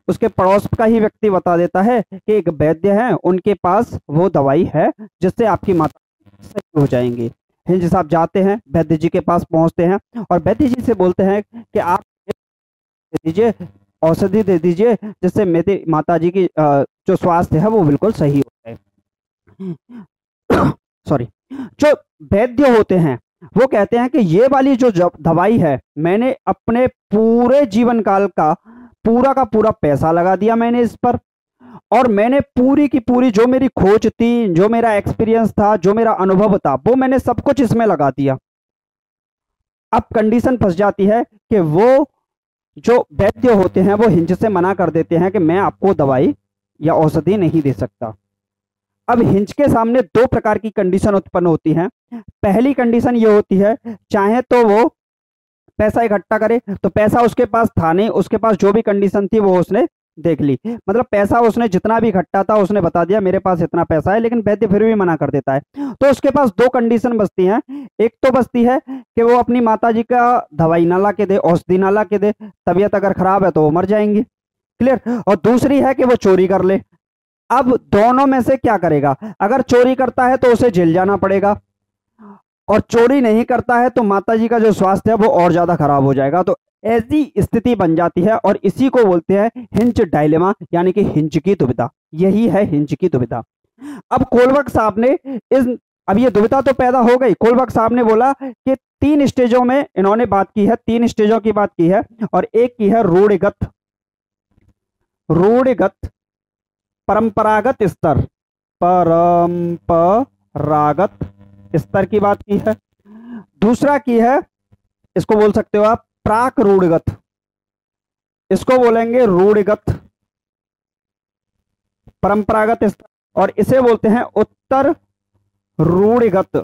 उसके पड़ोस का ही व्यक्ति बता देता है कि एक वैद्य है, उनके पास वो दवाई है, जिससे आपकी माता सही हो जाएँगे। हिंज साहब जाते हैं, वैद्य जी के पास पहुँचते हैं और वैद्य जी से बोलते हैं कि आप दीजिए, औषधि दे दीजिए, जिससे मेरी माता जी की जो स्वास्थ्य है वो बिल्कुल सही हो जाए। सॉरी जो वैद्य होते हैं, वो कहते हैं कि ये वाली जो दवाई है, मैंने अपने पूरे जीवन काल का, पूरा का पूरा पैसा लगा दिया मैंने इस पर। और मैंने पूरी की पूरी जो मेरी खोज थी, जो मेरा एक्सपीरियंस था, जो मेरा अनुभव था, वो मैंने सब कुछ इसमें लगा दिया। अब कंडीशन फंस जाती है कि वो जो वैद्य होते हैं, वो हिंज से मना कर देते हैं कि मैं आपको दवाई या औषधि नहीं दे सकता। अब हिंज के सामने दो प्रकार की कंडीशन उत्पन्न होती है। पहली कंडीशन ये होती है, चाहे तो वो पैसा इकट्ठा करे तो पैसा उसके पास था नहीं, उसके पास जो भी कंडीशन थी, वो उसने देख ली। मतलब पैसा उसने जितना भी इकट्ठा था, उसने बता दिया, मेरे पास इतना पैसा है, लेकिन वैद्य फिर भी मना कर देता है। तो उसके पास दो कंडीशन बचती हैं। एक तो बचती है कि वो अपनी माता जी का दवाई ना ला के दे, औषधि ना ला के दे, तबीयत अगर खराब है तो वो मर जाएँगी। क्लियर और दूसरी है कि वो चोरी कर ले। अब दोनों में से क्या करेगा? अगर चोरी करता है तो उसे जेल जाना पड़ेगा। और चोरी नहीं करता है तो माता जी का जो स्वास्थ्य है वो और ज़्यादा खराब हो जाएगा। तो ऐसी स्थिति बन जाती है और इसी को बोलते हैं हिंच डायलेमा, यानी कि हिंच की दुविधा। यही है हिंच की दुविधा। अब कोलवर्क साहब ने इस, अब ये दुविधा तो पैदा हो गई। कोलवर्क साहब ने बोला कि तीन स्टेजों में इन्होंने बात की है, तीन स्टेजों की बात की है, और एक की है रूढ़गत रूढ़गत परंपरागत स्तर। परंपरागत स्तर की बात की है। दूसरा की है, इसको बोल सकते हो आप प्राक रूढ़गत। इसको बोलेंगे रूढ़गत। परंपरागत और इसे बोलते हैं उत्तर रूढ़गत।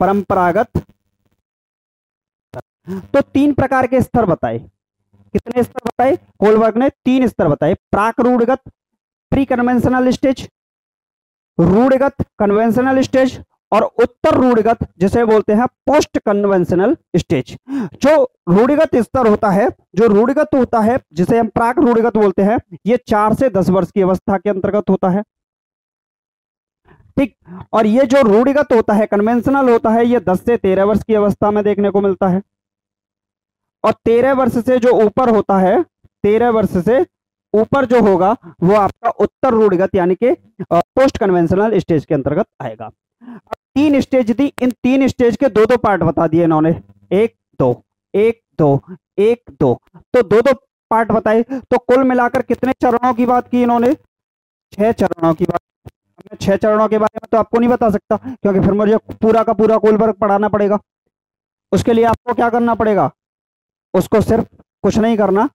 परंपरागत। तो तीन प्रकार के स्तर बताए। कितने स्तर बताए? कोलवर्ग ने तीन स्तर बताए। प्राक रूढ़गत प्री कन्वेंशनल स्टेज, रूढ़गत, कन्वेंशनल स्टेज और उत्तर रूढ़िगत, जिसे बोलते हैं पोस्ट कन्वेंशनल स्टेज जो रूढ़िगत स्तर होता है, जो रूढ़िगत होता है, जिसे हम प्राक रूढ़िगत बोलते हैं, ये चार से दस वर्ष की अवस्था के अंतर्गत होता है। ठीक? और ये जो रूढ़िगत होता है कन्वेंशनल होता है, ये दस से तेरह वर्ष की अवस्था में देखने को मिलता है। और तेरह वर्ष से जो ऊपर होता है, तेरह वर्ष से ऊपर जो होगा, वो आपका उत्तर रूढ़िगत, यानी कि पोस्ट कन्वेंशनल स्टेज के अंतर्गत आएगा। तीन स्टेज दी, इन तीन स्टेज के दो दो पार्ट बता दिए इन्होंने। एक, दो एक दो एक, दो। तो दो दो पार्ट बताए तो कुल मिलाकर कितने चरणों की बात की इन्होंने? छह चरणों की बात। मैं छह चरणों के बारे में तो आपको नहीं बता सकता, क्योंकि फिर मुझे पूरा का पूरा कोल वर्ग पढ़ाना पड़ेगा। उसके लिए आपको क्या करना पड़ेगा? उसको सिर्फ़ कुछ नहीं करना।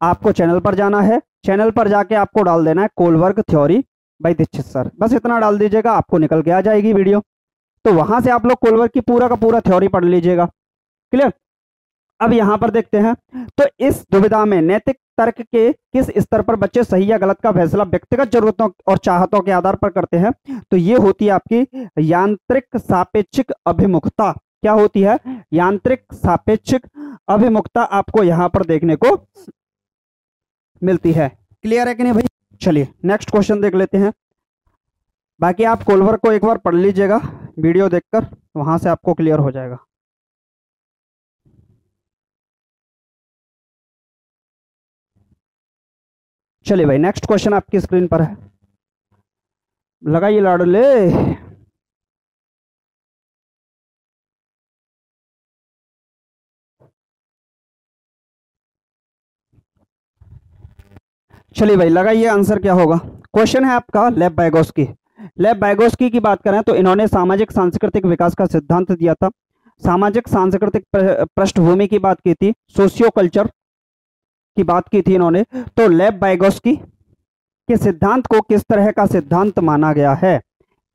आपको चैनल पर जाना है। चैनल पर जाके आपको डाल देना है Kohlberg theory by Dikshit sir. बस इतना डाल दीजिएगा, आपको निकल के आ जाएगी वीडियो। तो वहाँ से आप लोग कोलवर की पूरा का पूरा थ्योरी पढ़ लीजिएगा। क्लियर अब यहाँ पर देखते हैं। तो इस दुविधा में नैतिक तर्क के किस स्तर पर बच्चे सही या गलत का फैसला व्यक्तिगत जरूरतों और चाहतों के आधार पर करते हैं तो ये होती है आपकी यांत्रिक सापेक्षिक अभिमुखता। क्या होती है? यांत्रिक सापेक्षिक अभिमुखता आपको यहाँ पर देखने को मिलती है। क्लियर है कि नहीं भाई? चलिए नेक्स्ट क्वेश्चन देख लेते हैं। बाकी आप कोलवर को एक बार पढ़ लीजिएगा। वीडियो देखकर वहाँ से आपको क्लियर हो जाएगा। चलिए भाई नेक्स्ट क्वेश्चन आपकी स्क्रीन पर है। लगाइए लाडले। चलिए भाई, लगाइए आंसर क्या होगा। क्वेश्चन है आपका लेब बायगोस्की लेब बैगोस्की की बात करें तो इन्होंने सामाजिक, सांस्कृतिक विकास का सिद्धांत दिया था। सामाजिक, सांस्कृतिक पृष्ठभूमि की बात की थी सोशियो कल्चर की बात की थी इन्होंने तो लेब बैगोस्की के सिद्धांत को किस तरह का सिद्धांत माना गया है?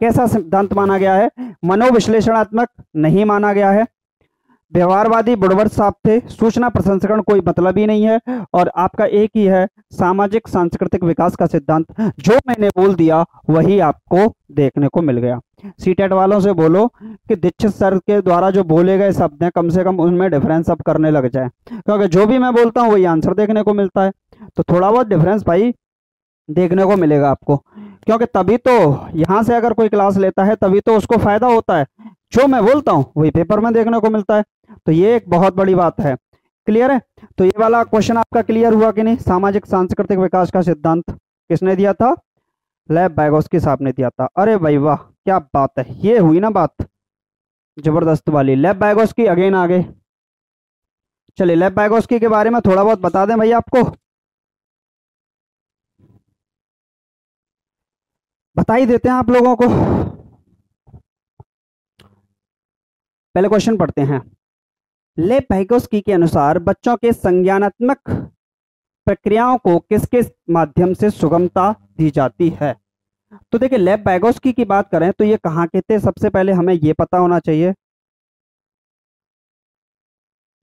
कैसा सिद्धांत माना गया है? मनोविश्लेषणात्मक नहीं माना गया है। व्यवहारवादी बुड़वर्थ साहब थे। सूचना प्रसंस्करण कोई मतलब ही नहीं है और आपका एक ही है सामाजिक, सांस्कृतिक विकास का सिद्धांत। जो मैंने बोल दिया, वही आपको देखने को मिल गया। सीटेट वालों से बोलो कि दीक्षित सर के द्वारा जो बोले गए शब्द हैं, कम से कम उनमें डिफरेंस अब करने लग जाए। क्योंकि जो भी मैं बोलता हूँ, वही आंसर देखने को मिलता है। तो थोड़ा बहुत डिफरेंस भाई, देखने को मिलेगा आपको। क्योंकि तभी तो यहाँ से अगर कोई क्लास लेता है, तभी तो उसको फ़ायदा होता है। जो मैं बोलता हूँ, वही पेपर में देखने को मिलता है। तो ये एक बहुत बड़ी बात है। क्लियर है? तो ये वाला क्वेश्चन आपका क्लियर हुआ कि नहीं? सामाजिक, सांस्कृतिक विकास का सिद्धांत किसने दिया था? लैब बैगोस्की साहब ने दिया था। अरे भाई वाह, क्या बात है। ये हुई ना बात। ज़बरदस्त वाली। लैब बैगोस्की अगेन आगे। चलिए, लैब बैगोस्की के बारे में थोड़ा बहुत बता दें भाई आपको। बता ही देते हैं आप लोगों को। पहले क्वेश्चन पढ़ते हैं। ले पैगोस्की के अनुसार बच्चों के संज्ञानात्मक प्रक्रियाओं को किसके माध्यम से सुगमता दी जाती है? तो देखिए लेब बैगोस्की की बात करें तो ये कहाँ के थे? सबसे पहले हमें ये पता होना चाहिए।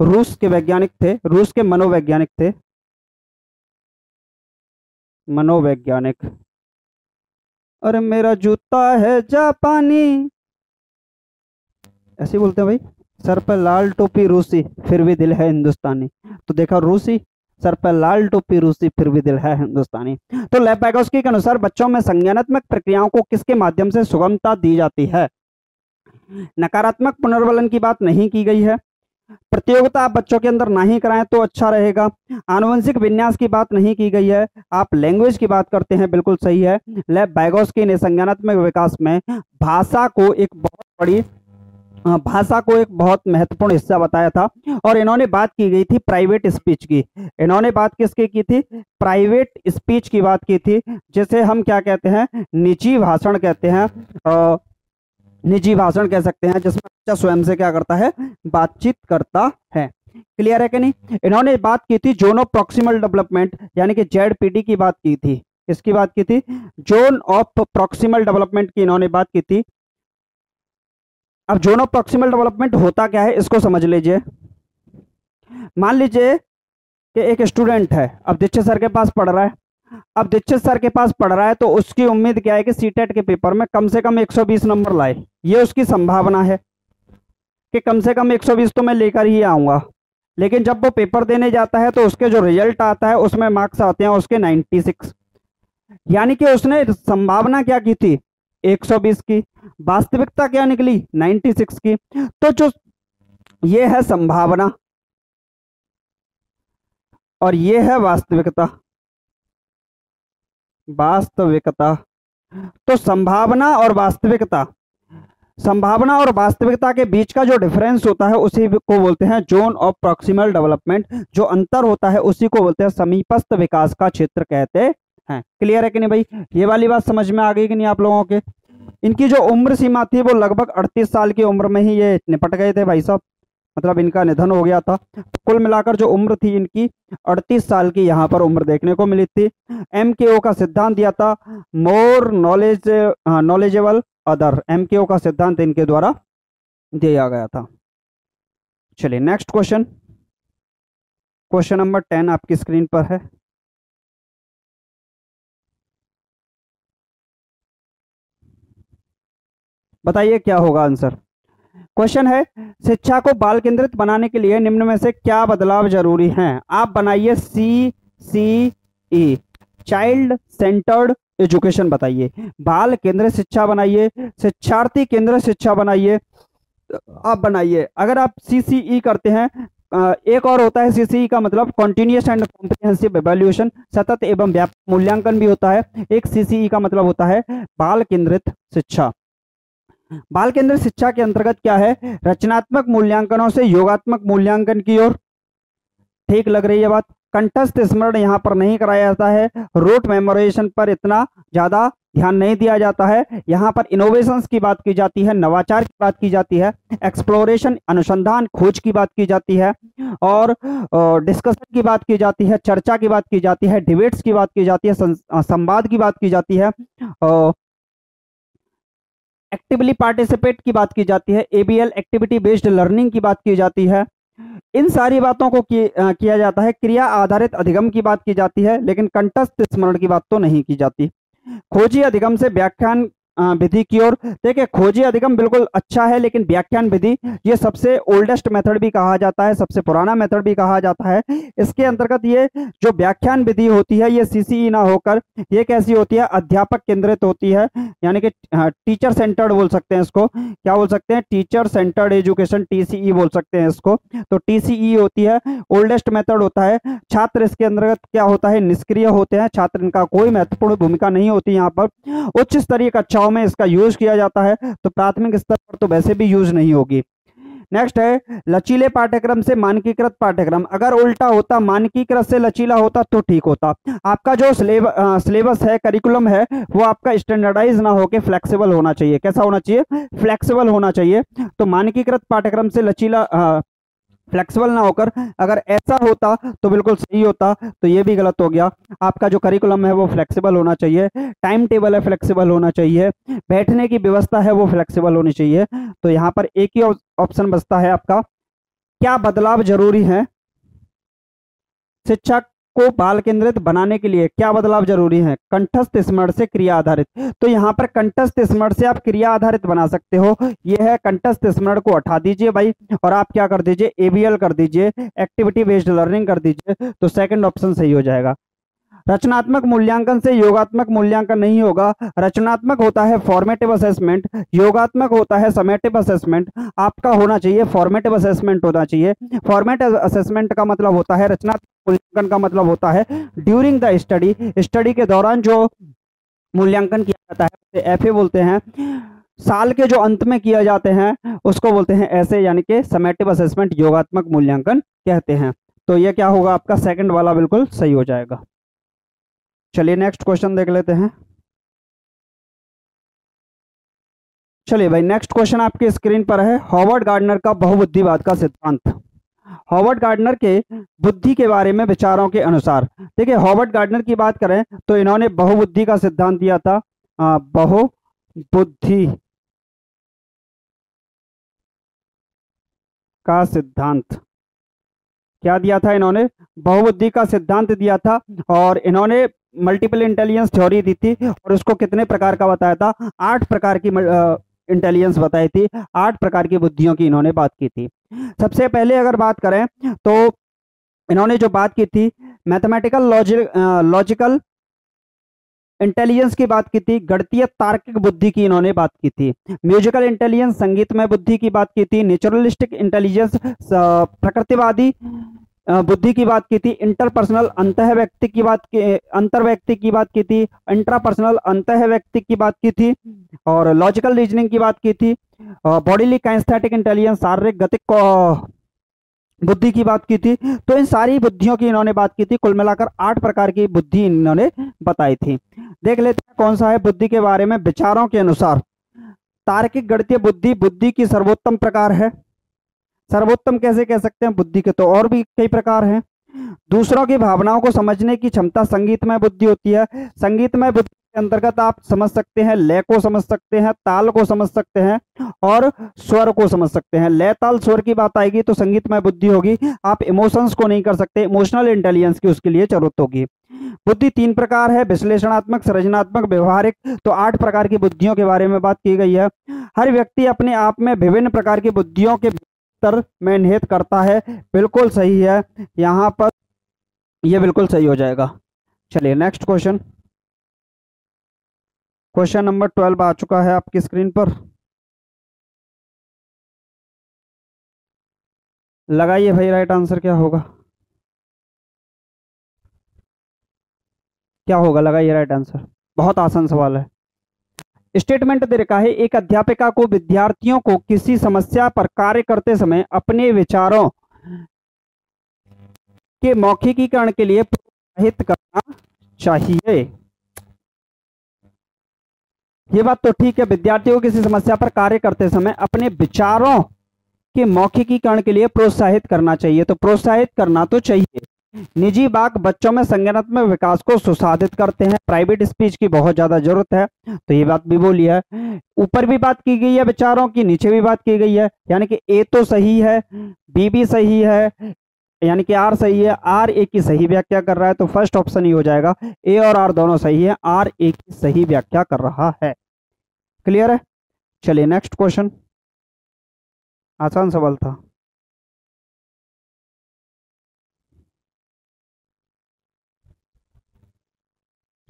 रूस के वैज्ञानिक थे, रूस के मनोवैज्ञानिक थे। मनोवैज्ञानिक। अरे मेरा जूता है जापानी। ऐसे बोलते हैं भाई, सर पर लाल टोपी रूसी, फिर भी दिल है हिंदुस्तानी। तो देखा रूसी, सर पर लाल टोपी रूसी, फिर भी दिल है हिंदुस्तानी। तो लैपैगोस्की के अनुसार बच्चों में संज्ञानात्मक प्रक्रियाओं को किसके माध्यम से सुगमता दी जाती है? नकारात्मक पुनर्वलन की बात नहीं की गई है। प्रतियोगिता बच्चों के अंदर नहीं कराएँ तो अच्छा रहेगा। आनुवंशिक विन्यास की बात नहीं की गई है। आप लैंग्वेज की बात करते हैं, बिल्कुल सही है। लैब बैगोस्की ने संज्ञानात्मक विकास में भाषा को एक बहुत बड़ी भाषा को एक बहुत महत्वपूर्ण हिस्सा बताया था और इन्होंने बात की गई थी प्राइवेट स्पीच की। इन्होंने बात किसकी की थी? प्राइवेट स्पीच की बात की थी, जिसे हम क्या कहते हैं? निजी भाषण कहते हैं। निजी भाषण कह सकते हैं, जिसमें बच्चा स्वयं से क्या करता है, बातचीत करता है। क्लियर है कि नहीं? इन्होंने बात की थी जोन ऑफ़ प्रोक्सीमल डेवलपमेंट यानी कि जेड की बात की थी। किसकी बात की थी? जोन ऑफ़ प्रोक्सीमल डेवलपमेंट की इन्होंने बात की थी। अब जोन ऑफ़ प्रॉक्सिमल डेवलपमेंट होता क्या है, इसको समझ लीजिए। मान लीजिए कि एक स्टूडेंट है, अब दीक्षित सर के पास पढ़ रहा है अब दीक्षित सर के पास पढ़ रहा है तो उसकी उम्मीद क्या है कि सीटेट के पेपर में कम से कम 120 नंबर लाए। ये उसकी संभावना है कि कम से कम 120 तो मैं लेकर ही आऊँगा। लेकिन जब वो पेपर देने जाता है तो उसके जो रिज़ल्ट आता है उसमें मार्क्स आते हैं उसके 96 यानी कि उसने संभावना क्या की थी? 120 की। वास्तविकता क्या निकली? 96 की। तो जो ये है संभावना और ये है वास्तविकता। वास्तविकता। तो संभावना और वास्तविकता। संभावना और वास्तविकता के बीच का जो डिफरेंस होता है, उसी को बोलते हैं जोन ऑफ़ प्रॉक्सिमल डेवलपमेंट जो अंतर होता है, उसी को बोलते हैं समीपस्थ विकास का क्षेत्र कहते हैं। क्लियर है कि नहीं भाई? ये वाली बात समझ में आ गई कि नहीं आप लोगों के? इनकी जो उम्र सीमा थी, वो लगभग 38 साल की उम्र में ही ये निपट गए थे भाई साहब। मतलब इनका निधन हो गया था। कुल मिलाकर जो उम्र थी इनकी 38 साल की यहाँ पर उम्र देखने को मिली थी। एम का सिद्धांत दिया था more knowledge knowledgeable other M का सिद्धांत इनके द्वारा दिया गया था। चलिए next question question number ten आपकी स्क्रीन पर है। बताइए क्या होगा आंसर क्वेश्चन है, शिक्षा को बाल केंद्रित बनाने के लिए निम्न में से क्या बदलाव ज़रूरी हैं? आप बनाइए C C E child centred education बताइए। बाल केंद्र शिक्षा बनाइए, शिक्षार्थी केंद्र शिक्षा बनाइए, आप बनाइए। अगर आप सीसीई करते हैं एक और होता है सीसीई का मतलब कॉन्टिन्यूस एंड कॉम्प्रिहेंसिव एवेल्यूएशन सतत एवं व्यापक मूल्यांकन भी होता है। एक सीसीई का मतलब होता है बाल केंद्रित शिक्षा। बाल केंद्र शिक्षा के अंतर्गत क्या है? रचनात्मक मूल्यांकनों से योगात्मक मूल्यांकन की ओर। ठीक लग रही है बात? कंठस्थ स्मरण यहाँ पर नहीं कराया जाता है। रूट मेमोराइजेशन पर इतना ज़्यादा ध्यान नहीं दिया जाता है। यहाँ पर इनोवेशंस की बात की जाती है, नवाचार की बात की जाती है एक्सप्लोरेशन अनुसंधान, खोज की बात की जाती है और डिस्कशन की बात की जाती है, चर्चा की बात की जाती है डिबेट्स की बात की जाती है संवाद की बात की जाती है। एक्टिवली पार्टिसिपेट की बात की जाती है एबीएल एक्टिविटी बेस्ड लर्निंग की बात की जाती है। इन सारी बातों को कि, किया जाता है क्रिया आधारित अधिगम की बात की जाती है लेकिन कंटस्थ स्मरण की बात तो नहीं की जाती। खोजी अधिगम से व्याख्यान विधि की ओर। देखिए, खोजी अधिगम बिल्कुल अच्छा है, लेकिन व्याख्यान विधि, ये सबसे ओल्डेस्ट मेथड भी कहा जाता है, सबसे पुराना मेथड भी कहा जाता है। इसके अंतर्गत ये जो व्याख्यान विधि होती है, ये सीसीई ना होकर, ये कैसी होती है? अध्यापक केंद्रित होती है, यानी कि टीचर सेंटर्ड बोल सकते हैं इसको। क्या बोल सकते हैं? टीचर सेंटर्ड एजुकेशन टीसीई बोल सकते हैं इसको। तो टीसीई होती है ओल्डेस्ट मेथड होता है। छात्र इसके अंतर्गत क्या होता है? निष्क्रिय होते हैं। छात्र इनका कोई महत्वपूर्ण भूमिका नहीं होती यहाँ पर। उच्च स्तरीय कक्षाओं कक्षाओं में इसका यूज़ किया जाता है तो प्राथमिक स्तर पर तो वैसे भी यूज़ नहीं होगी। नेक्स्ट है, लचीले पाठ्यक्रम से मानकीकृत पाठ्यक्रम। अगर उल्टा होता, मानकीकृत से लचीला होता तो ठीक होता। आपका जो सिलेबस है करिकुलम है, वो आपका स्टैंडर्डाइज ना होके फ्लेक्सिबल होना चाहिए। कैसा होना चाहिए? फ्लेक्सिबल होना चाहिए। तो मानकीकृत पाठ्यक्रम से लचीला फ्लेक्सिबल ना होकर, अगर ऐसा होता तो बिल्कुल सही होता तो ये भी गलत हो गया। आपका जो करिकुलम है, वो फ्लेक्सिबल होना चाहिए। टाइम टेबल है फ्लेक्सिबल होना चाहिए। बैठने की व्यवस्था है, वो फ्लेक्सिबल होनी चाहिए। तो यहाँ पर एक ही ऑप्शन बचता है आपका। क्या बदलाव ज़रूरी है? शिक्षक को बाल केंद्रित बनाने के लिए क्या बदलाव ज़रूरी है? कंठस्थ स्मरण से क्रिया आधारित। तो यहाँ पर कंठस्थ स्मरण से आप क्रिया आधारित बना सकते हो। यह है कंठस्थ स्मरण को हटा दीजिए भाई, और आप क्या कर दीजिए? एबीएल कर दीजिए एक्टिविटी बेस्ड लर्निंग कर दीजिए तो सेकंड ऑप्शन सही हो जाएगा। रचनात्मक मूल्यांकन से योगात्मक मूल्यांकन नहीं होगा। रचनात्मक होता है फॉर्मेटिव असेसमेंट योगात्मक होता है समेटिव असेसमेंट आपका होना चाहिए फॉर्मेटिव असेसमेंट होना चाहिए। फॉर्मेटिव असेसमेंट का मतलब होता है, रचनात्मक मूल्यांकन का मतलब होता है ड्यूरिंग द स्टडी स्टडी के दौरान जो मूल्यांकन किया जाता है एफ़ बोलते हैं। साल के जो अंत में किया जाते हैं, उसको बोलते हैं ऐसे यानी कि समेटिव असेसमेंट योगात्मक मूल्यांकन कहते हैं। तो ये क्या होगा आपका? सेकंड वाला बिल्कुल सही हो जाएगा। चलिए नेक्स्ट क्वेश्चन देख लेते हैं। चलिए भाई नेक्स्ट क्वेश्चन आपके स्क्रीन पर है हॉवर्ड गार्डनर का बहुबुद्धिवाद का सिद्धांत। हॉवर्ड गार्डनर के बुद्धि के बारे में विचारों के अनुसार। देखिए हॉवर्ड गार्डनर की बात करें तो इन्होंने बहुबुद्धि का सिद्धांत दिया था बहुबुद्धि का सिद्धांत। क्या दिया था इन्होंने? बहुबुद्धि का सिद्धांत दिया था और इन्होंने मल्टीपल इंटेलिजेंस थ्योरी दी थी और उसको कितने प्रकार का बताया था? आठ प्रकार की इंटेलिजेंस बताई थी। आठ प्रकार की बुद्धियों की इन्होंने बात की थी। सबसे पहले अगर बात करें तो इन्होंने जो बात की थी मैथमेटिकल लॉजिक लॉजिकल इंटेलिजेंस की बात की थी, गणतीय तार्किक बुद्धि की इन्होंने बात की थी। म्यूजिकल इंटेलिजेंस संगीतमय बुद्धि की बात की थी नेचुरलिस्टिक इंटेलिजेंस प्रकृतिवादी बुद्धि की बात की थी, इंटरपर्सनल अंत व्यक्ति की बात की अंतर व्यक्ति की बात की थी, इंट्रापर्सनल अंत व्यक्ति की बात की थी और लॉजिकल रीजनिंग की बात की थी बॉडीली कैंस्थेटिक इंटेलिजेंस, शारीरिक गतिक बुद्धि की बात की थी। तो इन सारी बुद्धियों की इन्होंने बात की थी, कुल मिलाकर आठ प्रकार की बुद्धि इन्होंने बताई थी। देख लेते हैं कौन सा है बुद्धि के बारे में विचारों के अनुसार। तार्किक गणितीय बुद्धि बुद्धि की सर्वोत्तम प्रकार है। सर्वोत्तम कैसे कह सकते हैं? बुद्धि के तो और भी कई प्रकार हैं। दूसरों की भावनाओं को समझने की क्षमता संगीतमय बुद्धि होती है। संगीतमय बुद्धि के अंतर्गत आप समझ सकते हैं, लय को समझ सकते हैं, ताल को समझ सकते हैं और स्वर को समझ सकते हैं। लय, ताल, स्वर की बात आएगी तो संगीतमय बुद्धि होगी। आप इमोशंस को नहीं कर सकते इमोशनल इंटेलिजेंस की उसके लिए ज़रूरत होगी। बुद्धि तीन प्रकार है, विश्लेषणात्मक, सृजनात्मक, व्यवहारिक। तो आठ प्रकार की बुद्धियों के बारे में बात की गई है। हर व्यक्ति अपने आप में विभिन्न प्रकार की बुद्धियों के उत्तर में निहित करता है। बिल्कुल सही है। यहाँ पर यह बिल्कुल सही हो जाएगा। चलिए next question question number twelve आ चुका है आपकी स्क्रीन पर। लगाइए भाई राइट आंसर क्या होगा? क्या होगा? लगाइए राइट आंसर बहुत आसान सवाल है। स्टेटमेंट दे रखा है, एक अध्यापिका को विद्यार्थियों को किसी समस्या पर कार्य करते समय अपने विचारों के मौखिकीकरण के लिए प्रोत्साहित करना चाहिए। ये बात तो ठीक है, विद्यार्थियों को किसी समस्या पर कार्य करते समय अपने विचारों के मौखिकीकरण के लिए प्रोत्साहित करना चाहिए तो प्रोत्साहित करना तो चाहिए। निजी बाग बच्चों में संज्ञानात्मक विकास को सुसाधित करते हैं। प्राइवेट स्पीच की बहुत ज़्यादा ज़रूरत है। तो ये बात भी बोली है। ऊपर भी बात की गई है विचारों की, नीचे भी बात की गई है। यानी कि ए तो सही है, बी भी सही है, यानी कि आर सही है। आर ए की सही व्याख्या कर रहा है तो फ़र्स्ट ऑप्शन ही हो जाएगा। ए और आर दोनों सही है। आर ए की सही व्याख्या कर रहा है। क्लियर है? चलिए नेक्स्ट क्वेश्चन आसान सवाल था।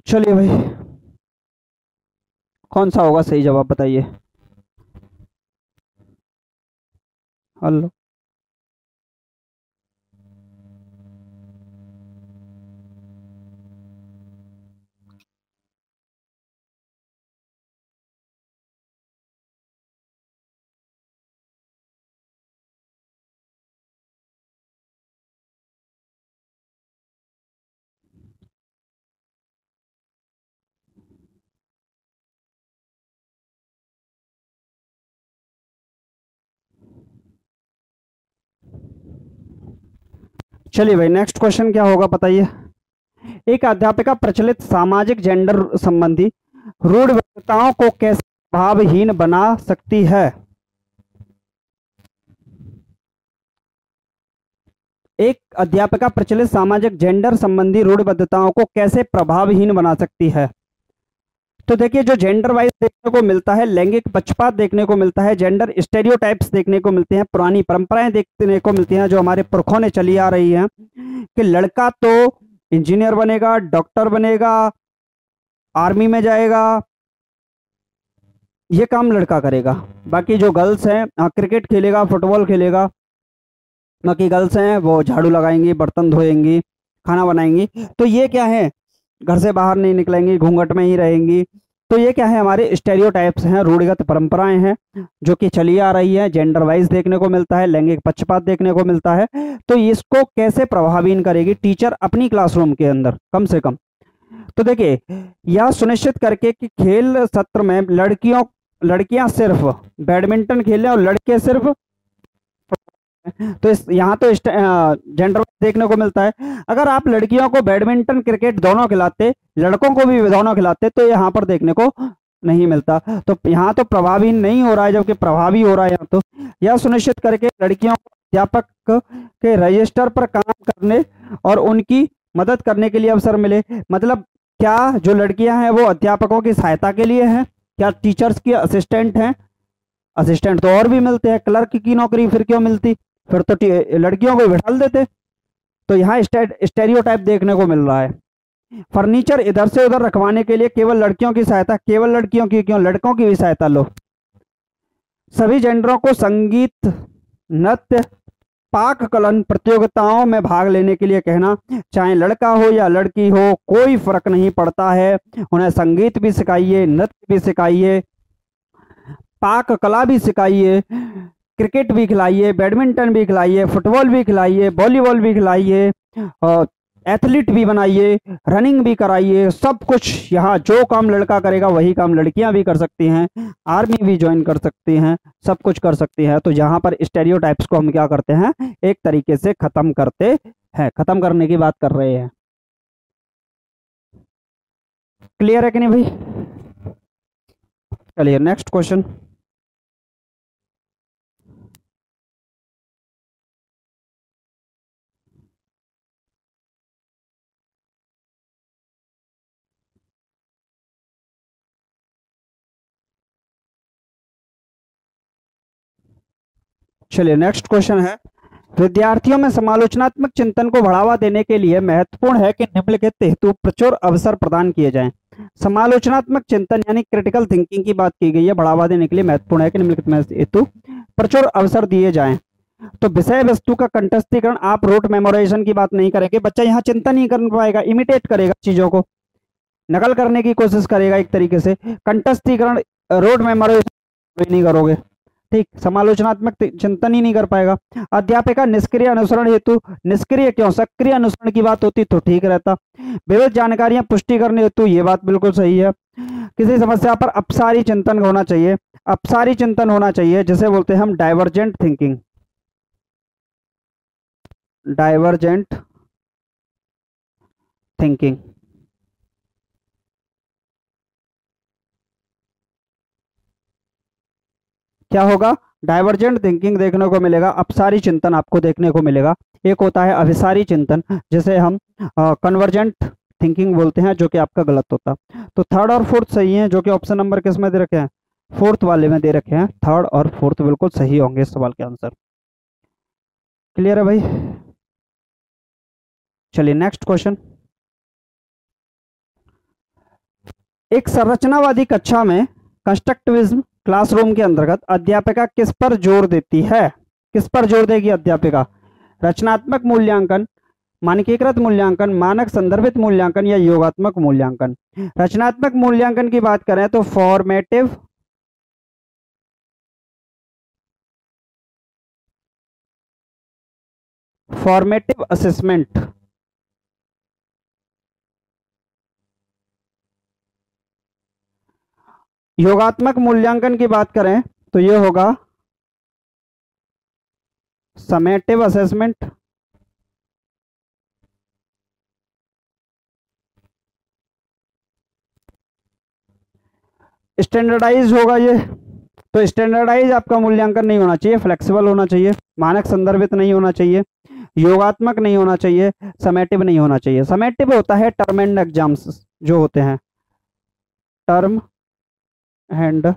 चलिए भाई। कौन सा होगा सही जवाब बताइए। हेलो। चलिए भाई नेक्स्ट क्वेश्चन क्या होगा बताइए? एक अध्यापिका प्रचलित सामाजिक जेंडर संबंधी रूढ़ताओं को कैसे भावहीन बना सकती है? एक अध्यापिका प्रचलित सामाजिक जेंडर संबंधी रूढ़बद्धताओं को कैसे प्रभावहीन बना सकती है? तो देखिए, जो जेंडर वाइज देखने को मिलता है, लैंगिक पक्षपात देखने को मिलता है जेंडर स्टेरियोटाइप्स देखने को मिलते हैं, पुरानी परंपराएँ देखने को मिलती हैं, जो हमारे पुरखों ने चली आ रही हैं, कि लड़का तो इंजीनियर बनेगा डॉक्टर बनेगा आर्मी में जाएगा, ये काम लड़का करेगा। बाकी जो गर्ल्स हैं क्रिकेट खेलेगा फुटबॉल खेलेगा, बाकी गर्ल्स हैं, वो झाड़ू लगाएँगी, बर्तन धोएँगी, खाना बनाएँगी। तो ये क्या है? घर से बाहर नहीं निकलेंगी, घूंघट में ही रहेंगी। तो ये क्या है, हमारे स्टेरियोटाइप्स हैं, रूढ़िगत परंपराएँ हैं, जो कि चली आ रही है जेंडर वाइज देखने को मिलता है, लैंगिक पक्षपात देखने को मिलता है। तो इसको कैसे प्रभावीन करेगी टीचर अपनी क्लासरूम के अंदर, कम से कम? तो देखिए, यह सुनिश्चित करके कि खेल सत्र में लड़कियों, लड़कियाँ सिर्फ़ बैडमिंटन खेलें और लड़के सिर्फ़ तो इस, यहाँ तो जेंडर देखने को मिलता है। अगर आप लड़कियों को बैडमिंटन क्रिकेट दोनों खिलाते, लड़कों को भी दोनों खिलाते तो यहाँ पर देखने को नहीं मिलता। तो यहाँ तो प्रभावी नहीं हो रहा है, जबकि प्रभावी हो रहा है यहाँ तो। यह सुनिश्चित करके लड़कियों को अध्यापक के रजिस्टर पर काम करने और उनकी मदद करने के लिए अवसर मिले। मतलब क्या जो लड़कियाँ हैं, वो अध्यापकों की सहायता के लिए हैं? क्या टीचर्स की असिस्टेंट हैं? असिस्टेंट तो और भी मिलते हैं क्लर्क की नौकरी फिर क्यों मिलती? फिर तो लड़कियों को बैठाल देते। तो यहाँ स्टेरियोटाइप देखने को मिल रहा है। फर्नीचर इधर से उधर रखवाने के लिए केवल लड़कियों की सहायता, केवल लड़कियों की क्यों? लड़कों की भी सहायता लो। सभी जेंडरों को संगीत, नृत्य, पाक कलन प्रतियोगिताओं में भाग लेने के लिए कहना, चाहे लड़का हो या लड़की हो, कोई फ़र्क नहीं पड़ता है। उन्हें संगीत भी सिखाइए, नृत्य भी सिखाइए, पाक कला भी सिखाइए। क्रिकेट भी खिलाइए, बैडमिंटन भी खिलाइए, फुटबॉल भी खिलाइए, वॉलीबॉल भी खिलाइए एथलीट भी बनाइए, रनिंग भी कराइए, सब कुछ यहाँ जो काम लड़का करेगा वही काम लड़कियाँ भी कर सकती हैं, आर्मी भी ज्वाइन कर सकती हैं, सब कुछ कर सकती हैं। तो यहाँ पर स्टेरियोटाइप्स को हम क्या करते हैं, एक तरीके से खत्म करते हैं, खत्म करने की बात कर रहे हैं। क्लियर है कि नहीं भाई? चलिए नेक्स्ट क्वेश्चन चलिए नेक्स्ट क्वेश्चन है। विद्यार्थियों में समालोचनात्मक चिंतन को बढ़ावा देने के लिए महत्वपूर्ण है कि निम्नलिखित हेतु प्रचुर अवसर प्रदान किए जाएँ। समालोचनात्मक चिंतन यानी क्रिटिकल थिंकिंग की बात की गई है, बढ़ावा देने के लिए महत्वपूर्ण है कि निम्नलिखित हेतु प्रचुर अवसर दिए जाएँ। तो विषय वस्तु का कंटस्थीकरण आप रोट मेमोराइजेशन की बात नहीं करेंगे, बच्चा यहाँ चिंतन नहीं कर पाएगा इमिटेट करेगा चीज़ों को। नकल करने की कोशिश करेगा एक तरीके से। कंटस्थीकरण रोड मेमोराइजेशन नहीं करोगे। ठीक, समालोचनात्मक चिंतन ही नहीं कर पाएगा। अध्यापिका निष्क्रिय अनुसरण हेतु, निष्क्रिय क्यों? सक्रिय अनुसरण की बात होती तो ठीक रहता। विविध जानकारियाँ पुष्टि करने हेतु ये बात बिल्कुल सही है। किसी समस्या पर अपसारी चिंतन होना चाहिए। अपसारी चिंतन होना चाहिए, जिसे बोलते हैं हम डाइवर्जेंट थिंकिंग। Divergent thinking. क्या होगा? डाइवर्जेंट थिंकिंग देखने को मिलेगा, अपसारी चिंतन आपको देखने को मिलेगा। एक होता है अभिसारी चिंतन, जिसे हम कन्वर्जेंट थिंकिंग बोलते हैं, जो कि आपका गलत होता। तो थर्ड और फोर्थ सही है, जो कि ऑप्शन नंबर किसमें दे रखे हैं? फोर्थ वाले में दे रखे हैं। थर्ड और फोर्थ बिल्कुल सही होंगे इस सवाल के आंसर क्लियर है भाई? चलिए नेक्स्ट क्वेश्चन एक संरचनावादी कक्षा में कंस्ट्रक्टिविज्म क्लासरूम के अंतर्गत अध्यापिका किस पर ज़ोर देती है? किस पर ज़ोर देगी अध्यापिका? रचनात्मक मूल्यांकन, मानकीकृत मूल्यांकन, मानक संदर्भित मूल्यांकन या योगात्मक मूल्यांकन? रचनात्मक मूल्यांकन की बात करें तो फॉर्मेटिव फॉर्मेटिव असेसमेंट योगात्मक मूल्यांकन की बात करें तो ये होगा समेटिव असेसमेंट स्टैंडर्डाइज होगा ये। तो स्टैंडर्डाइज आपका मूल्यांकन नहीं होना चाहिए फ्लेक्सिबल होना चाहिए, मानक संदर्भित नहीं होना चाहिए, योगात्मक नहीं होना चाहिए समेटिव नहीं होना चाहिए। समेटिव होता है टर्म एंड एग्ज़ाम्स जो होते हैं। टर्म एंड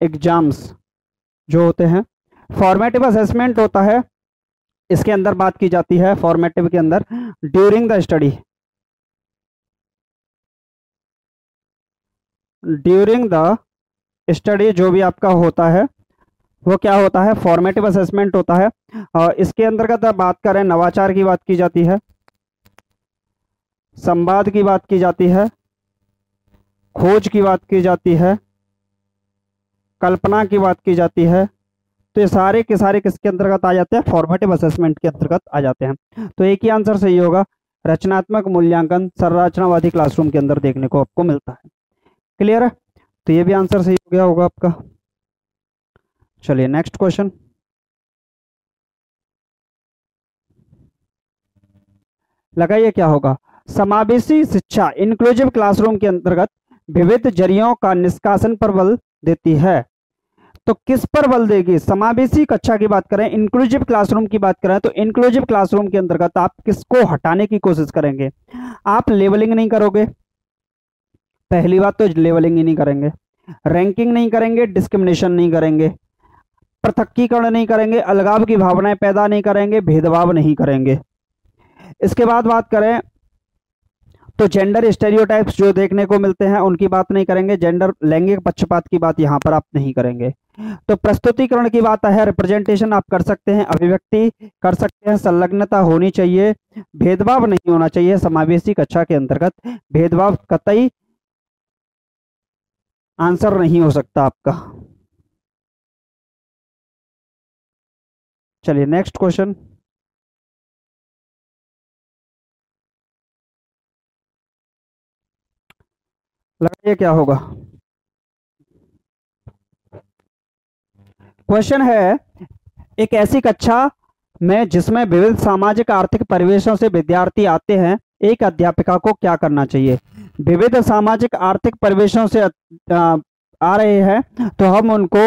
एग्ज़ाम्स जो होते हैं। फॉर्मेटिव असेसमेंट होता है। इसके अंदर बात की जाती है फॉर्मेटिव के अंदर during the study during the study जो भी आपका होता है, वो क्या होता है? फॉर्मेटिव असेसमेंट होता है। और इसके अंतर्गत बात करें, नवाचार की बात की जाती है। संवाद की बात की जाती है। खोज की बात की जाती है, कल्पना की बात की जाती है तो ये सारे के सारे किसके अंतर्गत आ जाते हैं? फॉर्मेटिव असेसमेंट के अंतर्गत आ जाते हैं। तो एक ही आंसर सही होगा, रचनात्मक मूल्यांकन संरचनावादी क्लासरूम के अंदर देखने को आपको मिलता है। क्लियर है? तो ये भी आंसर सही हो गया होगा आपका। चलिए नेक्स्ट क्वेश्चन लगाइए क्या होगा? समावेशी शिक्षा इंक्लूसिव क्लासरूम के अंतर्गत विविध जरियों का निष्कासन पर बल देती है। तो किस पर बल देगी? समावेशी कक्षा की बात करें इंक्लूसिव क्लासरूम की बात करें तो इंक्लूसिव क्लासरूम के अंतर्गत आप किसको हटाने की कोशिश करेंगे? आप लेवलिंग नहीं करोगे। पहली बात तो लेवलिंग ही नहीं करेंगे। रैंकिंग नहीं करेंगे डिस्क्रिमिनेशन नहीं करेंगे। पृथक्कीकरण नहीं करेंगे, अलगाव की भावनाएँ पैदा नहीं करेंगे, भेदभाव नहीं करेंगे। इसके बाद बात करें तो जेंडर स्टेरियोटाइप्स जो देखने को मिलते हैं, उनकी बात नहीं करेंगे। जेंडर लैंगिक पक्षपात की बात यहाँ पर आप नहीं करेंगे। तो प्रस्तुतिकरण की बात है रिप्रेजेंटेशन आप कर सकते हैं, अभिव्यक्ति कर सकते हैं, संलग्नता होनी चाहिए, भेदभाव नहीं होना चाहिए समावेशी कक्षा के अंतर्गत। भेदभाव कतई आंसर नहीं हो सकता आपका। चलिए नेक्स्ट क्वेश्चन लगाइए क्या होगा? क्वेश्चन है, एक ऐसी कक्षा में जिसमें विविध सामाजिक आर्थिक परिवेशों से विद्यार्थी आते हैं, एक अध्यापिका को क्या करना चाहिए? विविध सामाजिक आर्थिक परिवेशों से आ रहे हैं तो हम उनको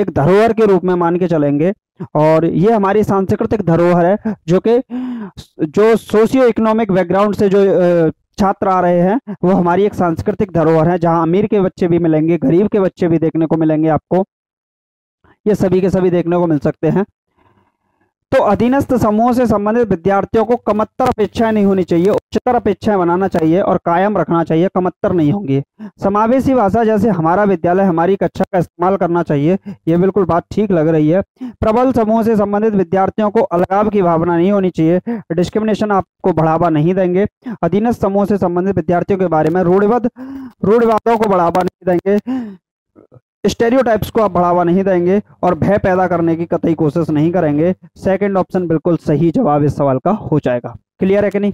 एक धरोहर के रूप में मान के चलेंगे। और ये हमारी सांस्कृतिक धरोहर है, जो कि, जो सोशियो इकोनॉमिक बैकग्राउंड से जो छात्र आ रहे हैं, वो हमारी एक सांस्कृतिक धरोहर है, जहाँ अमीर के बच्चे भी मिलेंगे, गरीब के बच्चे भी देखने को मिलेंगे आपको। ये सभी के सभी देखने को मिल सकते हैं। तो अधीनस्थ समूह से संबंधित विद्यार्थियों को कमत्तर अपेक्षाएँ नहीं होनी चाहिए, उच्चतर अपेक्षाएँ बनाना चाहिए और कायम रखना चाहिए, कमत्तर नहीं होंगी। समावेशी भाषा जैसे हमारा विद्यालय हमारी कक्षा का इस्तेमाल करना चाहिए, ये बिल्कुल बात ठीक लग रही है। प्रबल समूह से संबंधित विद्यार्थियों को अलगाव की भावना नहीं होनी चाहिए, डिस्क्रिमिनेशन आपको बढ़ावा नहीं देंगे। अधीनस्थ समूह से संबंधित विद्यार्थियों के बारे में रूढ़िवाद रूढ़िवादों को बढ़ावा नहीं देंगे। स्टेरियोटाइप्स को आप बढ़ावा नहीं देंगे और भय पैदा करने की कतई कोशिश नहीं करेंगे। सेकंड ऑप्शन बिल्कुल सही जवाब इस सवाल का हो जाएगा। क्लियर है कि नहीं?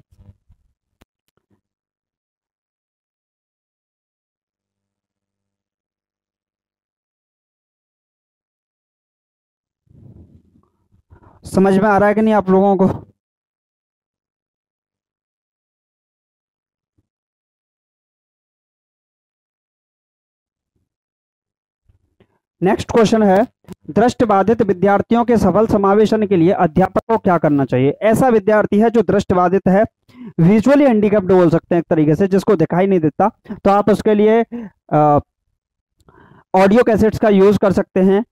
समझ में आ रहा है कि नहीं आप लोगों को? नेक्स्ट क्वेश्चन है दृष्ट बाधित विद्यार्थियों के सफल समावेशन के लिए अध्यापक को क्या करना चाहिए? ऐसा विद्यार्थी है जो दृष्टबाधित है विजुअली हैंडीकैप्ड बोल सकते हैं एक तरीके से, जिसको दिखाई नहीं देता। तो आप उसके लिए ऑडियो कैसेट्स का यूज़ कर सकते हैं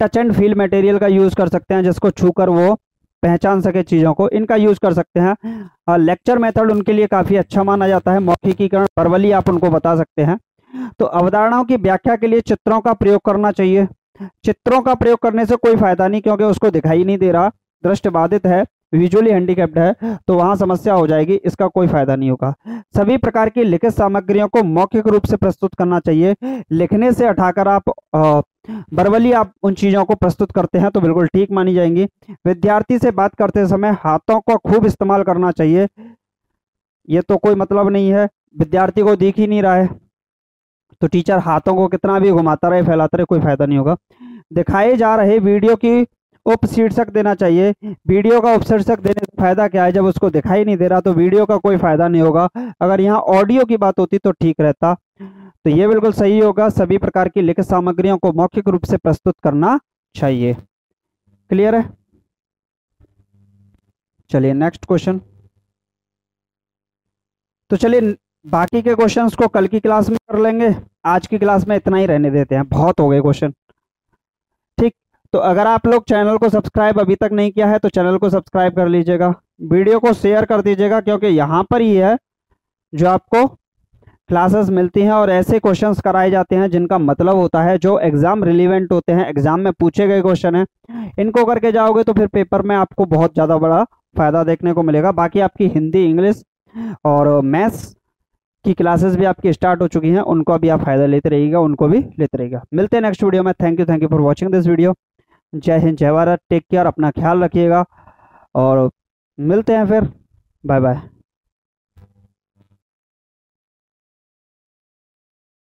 टच एंड फील मटेरियल का यूज़ कर सकते हैं, जिसको छूकर वो पहचान सके चीज़ों को। इनका यूज़ कर सकते हैं। लेक्चर मेथड उनके लिए काफ़ी अच्छा माना जाता है। मौखिकीकरण, परवली आप उनको बता सकते हैं। तो अवधारणाओं की व्याख्या के लिए चित्रों का प्रयोग करना चाहिए। चित्रों का प्रयोग करने से कोई फ़ायदा नहीं क्योंकि उसको दिखाई नहीं दे रहा। दृष्टि बाधित है विजुअली हैंडीकेप्ड है तो वहाँ समस्या हो जाएगी, इसका कोई फ़ायदा नहीं होगा। सभी प्रकार की लिखित सामग्रियों को मौखिक रूप से प्रस्तुत करना चाहिए। लिखने से हटाकर आप बरवली आप उन चीज़ों को प्रस्तुत करते हैं तो बिल्कुल ठीक मानी जाएँगी। विद्यार्थी से बात करते समय हाथों का खूब इस्तेमाल करना चाहिए। ये तो कोई मतलब नहीं है, विद्यार्थी को दिख ही नहीं रहा है। तो टीचर हाथों को कितना भी घुमाता रहे, फैलाता रहे, कोई फ़ायदा नहीं होगा। दिखाए जा रहे वीडियो की उप शीर्षक देना चाहिए। वीडियो का उपशीर्षक देने से फ़ायदा क्या है? जब उसको दिखाई नहीं दे रहा तो वीडियो का कोई फ़ायदा नहीं होगा। अगर यहाँ ऑडियो की बात होती तो ठीक रहता। तो ये बिल्कुल सही होगा। सभी प्रकार की लिखित सामग्रियों को मौखिक रूप से प्रस्तुत करना चाहिए। क्लियर है? चलिए नेक्स्ट क्वेश्चन तो चलिए बाकी के क्वेश्चंस को कल की क्लास में कर लेंगे। आज की क्लास में इतना ही रहने देते हैं। बहुत हो गए क्वेश्चन ठीक? तो अगर आप लोग चैनल को सब्सक्राइब अभी तक नहीं किया है तो चैनल को सब्सक्राइब कर लीजिएगा। वीडियो को शेयर कर दीजिएगा, क्योंकि यहाँ पर ही है जो आपको क्लासेस मिलती हैं और ऐसे क्वेश्चंस कराए जाते हैं जिनका मतलब होता है जो एग्ज़ाम रिलीवेंट होते हैं। एग्ज़ाम में पूछे गए क्वेश्चन हैं। इनको करके जाओगे तो फिर पेपर में आपको बहुत ज़्यादा बड़ा फ़ायदा देखने को मिलेगा। बाकी आपकी हिंदी, इंग्लिश और मैथ्स की क्लासेस भी आपकी स्टार्ट हो चुकी हैं, उनको भी आप फ़ायदा लेते रहिएगा, उनको भी लेते रहिएगा। मिलते हैं नेक्स्ट वीडियो में। Thank you thank you for watching this video जय हिंद, जय भारत। टेक केयर अपना ख्याल रखिएगा। और मिलते हैं फिर। Bye bye